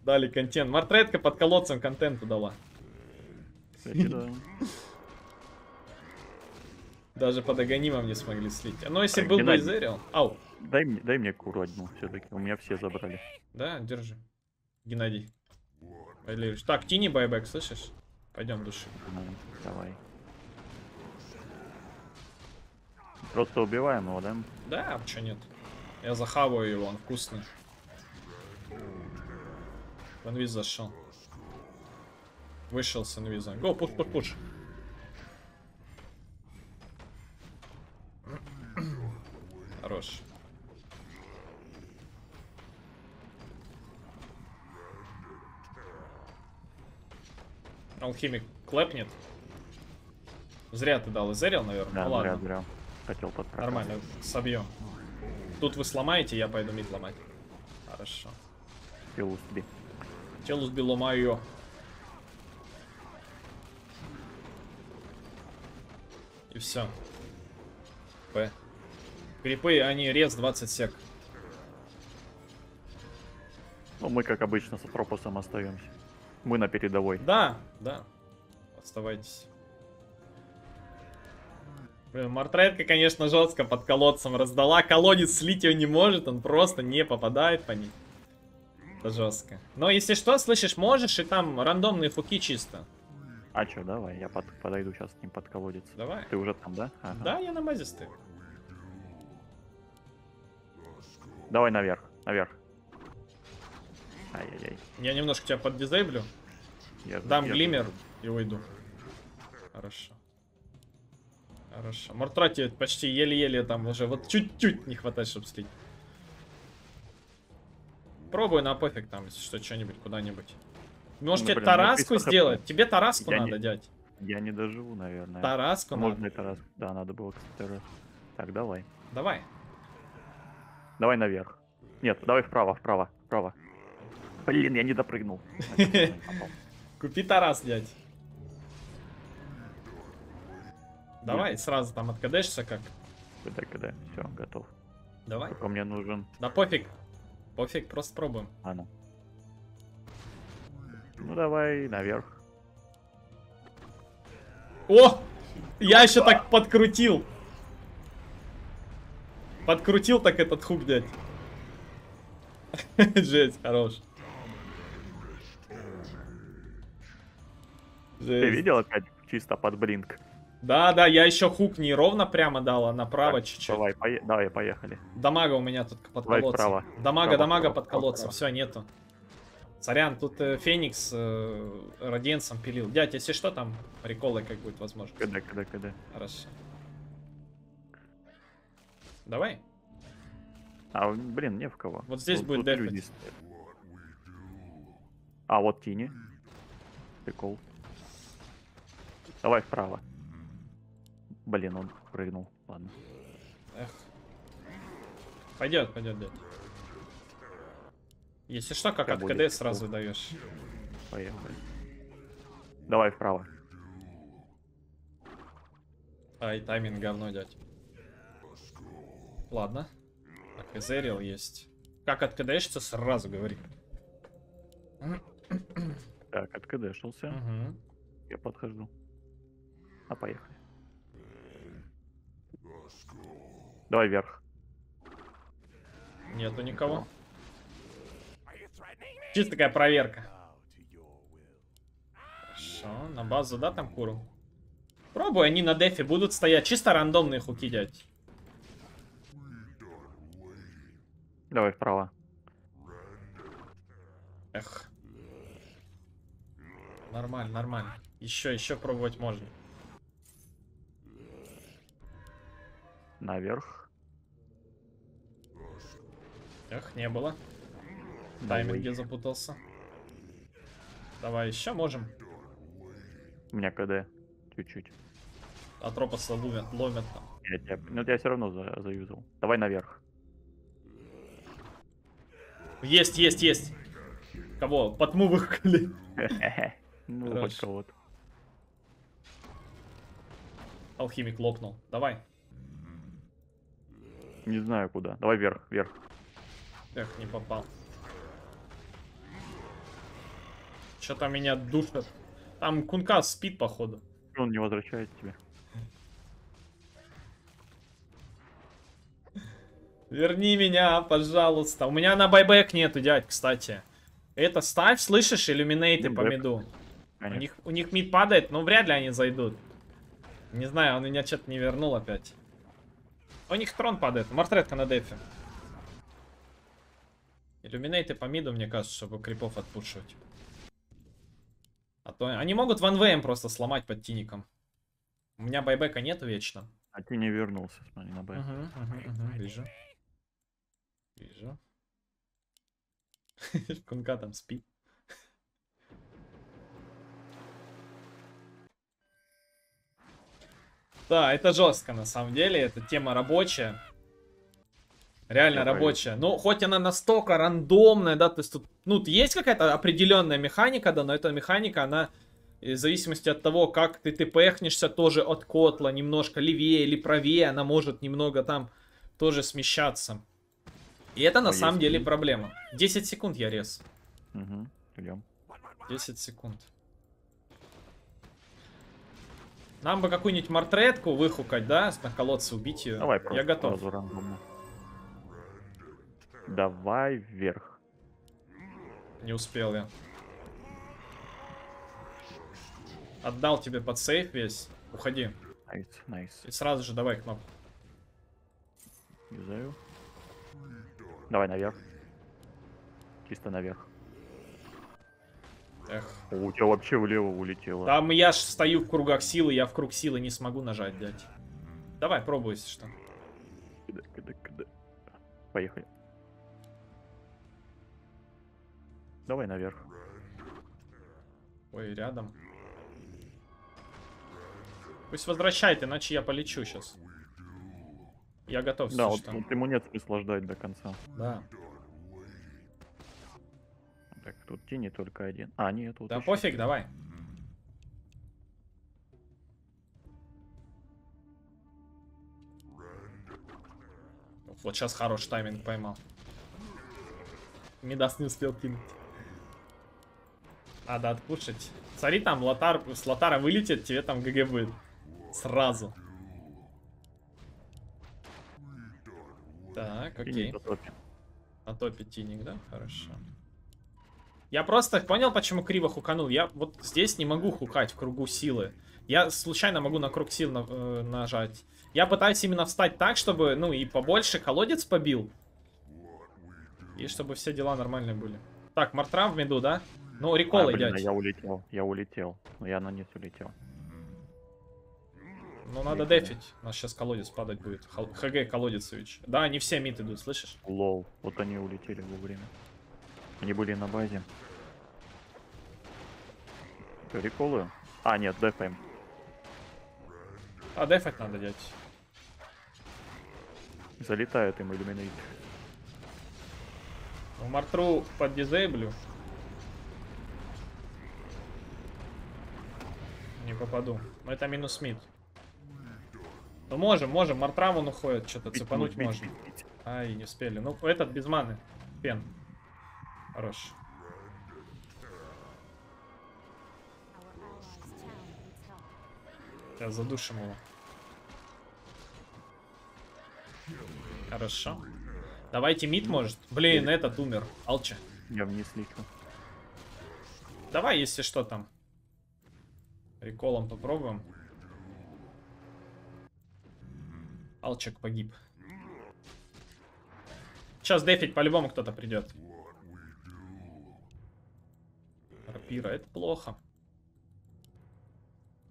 Дали контент. Мартретка под колодцем контенту дала. Кстати, да. Даже под агонимом не смогли слить. Но если Так, был бы Геннадий. Изериал... Ау, Дай мне, дай мне куру одну все-таки. У меня все забрали. да, держи. Геннадий. Валерьевич. Так, тяни байбек, слышишь? Пойдем души. Ну, давай. Просто убиваем его, да? Да, а чё нет? Я захаваю его, он вкусный. В инвиз зашел. Вышел с инвиза. Го, пуш, пуш, пуш. Хорош. Алхимик клепнет. Зря ты дал изерил, наверное. Да, ну зря, ладно. зря. Хотел подпрокат. Нормально, собьем. Тут вы сломаете, я пойду мид ломать. Хорошо. Сби. Телу сбило мое. И все. П. Крипы, они рез 20 сек. Ну, мы, как обычно, с Атропосом остаемся. Мы на передовой. Да, да. Оставайтесь. Блин, Мартретка, конечно, жестко под колодцем раздала. Колодец слить ее не может, он просто не попадает по ней. Это жестко. Но если что, слышишь, можешь, и там рандомные фуки чисто. А чё, давай, я под- подойду сейчас к ним под колодец. Давай. Ты уже там, да? Ага. Да, я на базе стою. Давай наверх, наверх. Ай-яй-яй. Я немножко тебя поддизейблю. Я- Дам я- глиммер и уйду. Хорошо. Хорошо. Мортрати почти еле-еле там уже. Вот чуть-чуть не хватает, чтобы слить. Пробуй на пофиг там, если что, что-нибудь куда-нибудь. Может Ну, тебе блин, тараску 300 хп. сделать? Тебе тараску Я надо, не- дядь. Я не доживу, наверное. Тараску Можно надо. это раз. Да, надо было, кстати. Так, давай. Давай. Давай наверх. Нет, давай вправо, вправо, вправо. Блин, я не допрыгнул. Купи Тарас, дядь. Давай, сразу там откадешься как. Когда, когда. Все, готов. Давай. Только мне нужен. Да пофиг. Пофиг, просто пробуем. А ну. Ну давай наверх. О! Я еще так подкрутил. Подкрутил так этот хук, дядь. Жесть, хорош. Ты Жесть. видел опять чисто под блинк? Да, да, я еще хук не ровно прямо дал, а направо чуть-чуть. Давай, пое- давай, поехали. Дамага у меня тут под Давай колодцем. Дамага, Вправо, дамага вправо, под колодцем. Все, нету. Сорян, тут э, Феникс э, Радиенсом пилил. Дядь, если что, там приколы как будет возможно. Когда, когда, когда. Хорошо. Давай. А, блин, не в кого. Вот здесь Тут- будет тут люди. А, вот Тини. Прикол. Давай вправо. Блин, он прыгнул. Ладно. Эх. Пойдет, пойдет, дядь. Если что, как Я от КД сразу даешь. Поехали. Давай вправо. Ай, тайминг говно, дядь. Ладно. Так, Эзерил есть. Как от КДшится, сразу говори. Так, откдшился. Угу. Я подхожу. А, поехали. Давай вверх. Нету никого. Чисто такая проверка. Хорошо, на базу, да, там куру? Пробуй, они на дефе будут стоять. Чисто рандомные хуки, дядь. Давай вправо. Эх. Нормально, нормально. Еще, еще пробовать можно. Наверх. Эх, не было. Тайминге запутался. Давай, еще можем. У меня КД. Чуть-чуть. Атропоса ловят, ломят там. Я тебя, ну я все равно за, заюзал. Давай наверх. Есть, есть, есть. Кого? Потму выхкали. Ну, хоть кого-то. Алхимик лопнул. Давай. Не знаю куда. Давай вверх, вверх. Эх, не попал. Что-то меня душат. Там Кункас спит, походу. Он не возвращает тебе. Верни меня, пожалуйста. У меня на байбек нету, дядь, кстати. Это ставь, слышишь, иллюминейты по Байбек. миду. У них, у них мид падает, но вряд ли они зайдут. Не знаю, он меня что-то не вернул опять. У них трон падает, мартретка на дефе. Иллюминейты по миду, мне кажется, чтобы крипов отпушивать. А то они могут ванвеем просто сломать под тиником. У меня байбека нету вечно. А ты не вернулся, смотри на Б. Мгм, мгм, мгм, Вижу. Вижу. Кунка там спит. Да, это жестко на самом деле. Это тема рабочая. Реально Я рабочая. Ну, хоть она настолько рандомная, да, то есть тут, ну, есть какая-то определенная механика, да, но эта механика, она и в зависимости от того, как ты тпхнешься тоже от котла, немножко левее или правее, она может немного там тоже смещаться. И это на самом деле проблема. 10 секунд я рез. Угу. Идем. 10 секунд. Нам бы какую-нибудь мартретку выхукать, да? На колодце убить ее. Давай просто Я готов. Давай вверх. Не успел я. Отдал тебе под сейф весь. Уходи. Nice, nice. И сразу же давай кнопку. Юзаю. Давай наверх. Чисто наверх. Эх. О, у тебя вообще влево улетело. Там я ж стою в кругах силы, я в круг силы не смогу нажать, дядь. Давай, пробуй, если что. Кидай, кидай, кидай. Поехали. Давай наверх. Ой, рядом. Пусть возвращает, иначе я полечу сейчас. Я готов, Да, вот, вот ему нет смысла ждать до конца. Да. Так, тут тени только один. А, нет, тут Да еще. пофиг, давай. Вот сейчас хороший тайминг поймал. Мидас не успел кинуть. Надо отпушить. Смотри, там лотар, с лотара вылетит, тебе там ГГ будет. Сразу. Так, окей. На топе тиник, да? Хорошо. Я просто понял, почему криво хуканул. Я вот здесь не могу хукать в кругу силы. Я случайно могу на круг сил на- э, нажать. Я пытаюсь именно встать так, чтобы, ну, и побольше колодец побил. И чтобы все дела нормальные были. Так, Мартра в меду, да? Ну, А, рекол блин, а идет. я улетел, я улетел. Но я на низ улетел. Ну, надо дефить. У нас сейчас колодец падать будет. ХГ колодецевич. Да, они все мид идут, слышишь? Лол, вот они улетели вовремя. Они были на базе. Реколы? А, нет, дефаем. А, дефать надо делать. Залетают им иллюминейт. Ну, Мартру под дизейблю. Не попаду. Но это минус мид. Ну можем, можем. Мартра вон уходит, что-то цепануть бить, можно. бить, бить. Ай, не успели. Ну, этот без маны. Пен. Хорош. Сейчас задушим его. Хорошо. Давайте мид может. Блин, этот умер. Алча. Я вниз лечу. Давай, если что там. Реколом попробуем. Алчик погиб. Сейчас дефить по-любому кто-то придет. Рапира, это плохо.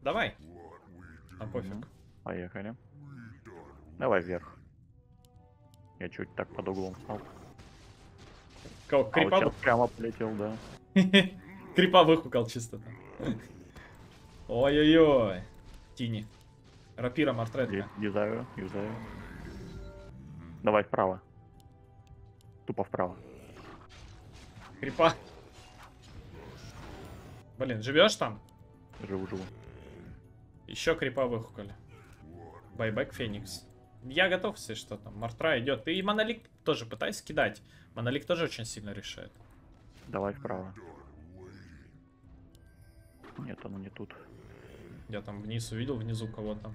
Давай. А пофиг. Поехали. Давай вверх. Я чуть так под углом стал. Кого, А вот крипа, сейчас прямо полетел, да. крипа выхукал чисто. Ой-ой-ой. Тини. Рапира, мартретка. Юзаю, юзаю. Давай вправо. Тупо вправо. Крипа. Блин, живешь там? Живу, живу. Еще крипа выхукали. Байбек Феникс. Я готов, если что там. Мартра идет. И Монолик тоже пытайся кидать. Монолик тоже очень сильно решает. Давай вправо. Нет, оно не тут. Я там вниз увидел, внизу кого-то.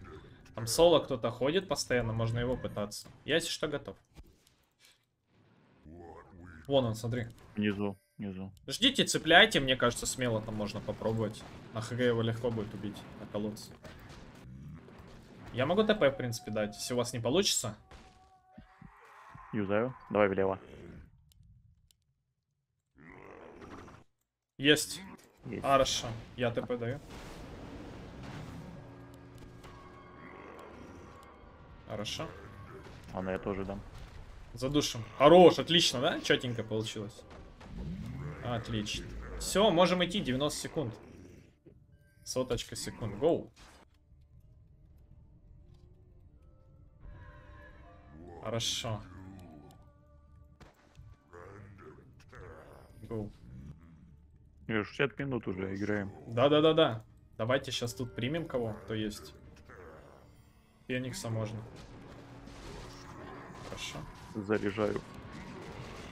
Там соло кто-то ходит постоянно, можно его пытаться. Я, если что, готов. Вон он, смотри. Внизу, внизу. Ждите, цепляйте, мне кажется, смело там можно попробовать. На ХГ его легко будет убить, на колодце. Я могу ТП, в принципе, дать. Если у вас не получится, Юзаю. Давай влево. есть. Есть. Хорошо, я ТП даю. Хорошо. Ладно, я тоже дам. Задушим. Хорош, отлично, да? Четенько получилось. Отлично. Все, можем идти, 90 секунд. Соточка секунд. Гоу. Хорошо. Гоу. И 60 минут уже играем. Да-да-да-да. Давайте сейчас тут примем кого, кто есть. Феникса можно. Хорошо. Заряжаю.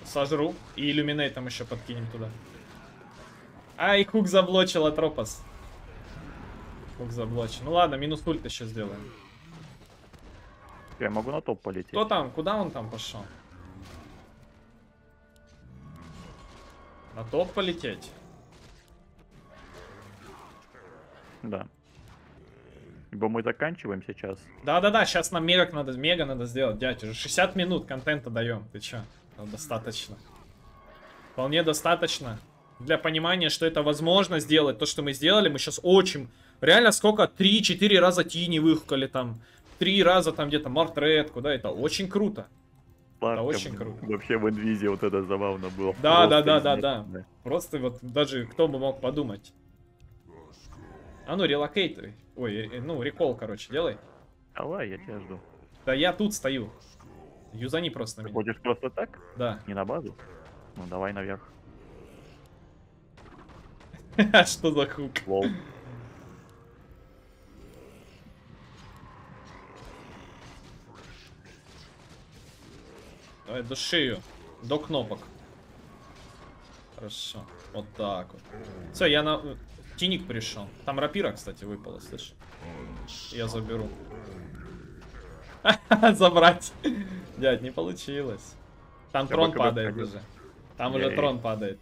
Сожру. И иллюминейтом еще подкинем туда. Ай, Хук заблочил Атропос. Хук заблочен. Ну ладно, минус ульт еще сделаем. Я могу на топ полететь. Кто там? Куда он там пошел? На топ полететь? Да. Ибо мы заканчиваем сейчас. Да-да-да, сейчас нам мега надо, мега надо сделать, дядь. Уже 60 минут контента даем. Ты чё? Ну, достаточно. Вполне достаточно. Для понимания, что это возможно сделать. То, что мы сделали, мы сейчас очень... Реально сколько? 3-4 раза Тини выхукали там. Три раза там где-то Мартретку, да, это очень круто. Сладко, очень круто. Вообще в инвизе вот это забавно было. Да, да, Просто да, да, да. изумительно. Просто вот даже кто бы мог подумать. А ну, relocate. Ой, э, ну, recall, короче, делай. Давай, я тебя жду. Да я тут стою. Юзани просто на Ты меня. ходишь просто так? Да. Не на базу? Ну давай наверх. Что за хук? Lol. Давай до шею. До кнопок. Хорошо. Вот так вот. Все, я на... Тиник пришел. Там рапира, кстати, выпала, слышь. Я заберу. Забрать. Дядь, не получилось. Там трон падает уже. Там уже трон падает.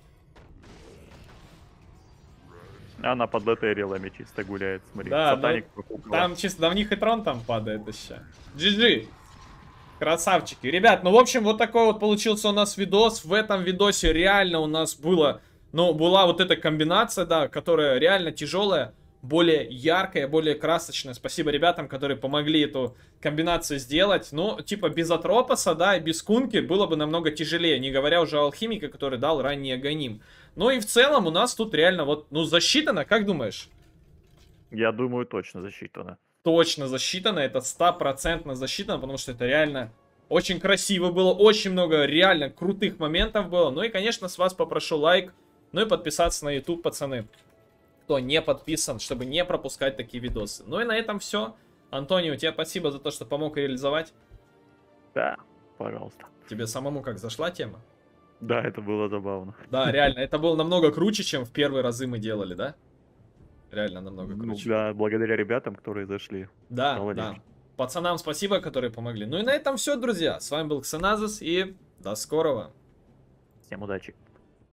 Она под лотерилами чисто гуляет, смотри. Да, Сатаник да. покупала. Там чисто, да в них и трон там падает еще. GG. Красавчики. Ребят, ну в общем, вот такой вот получился у нас видос. В этом видосе реально у нас было, ну, была вот эта комбинация, да, которая реально тяжелая, более яркая, более красочная. Спасибо ребятам, которые помогли эту комбинацию сделать. Ну, типа без Атропоса, да, и без Кунки было бы намного тяжелее, не говоря уже о Алхимике, который дал ранний Аганим. Ну и в целом у нас тут реально вот, ну, засчитано, как думаешь? Я думаю, точно засчитано. точно засчитано, это стопроцентно засчитано, потому что это реально очень красиво было, очень много реально крутых моментов было. Ну и, конечно, с вас попрошу лайк, ну и подписаться на YouTube, пацаны, кто не подписан, чтобы не пропускать такие видосы. Ну и на этом все. Антонио, тебе спасибо за то, что помог реализовать. Да, пожалуйста. Тебе самому как зашла тема? Да, это было забавно. Да, реально, это было намного круче, чем в первые разы мы делали, да? Реально намного Ну, круче. да, благодаря ребятам, которые зашли. Да, Стало да. Пацанам спасибо, которые помогли. Ну и на этом все, друзья. С вами был Ксеназис и до скорого. Всем удачи.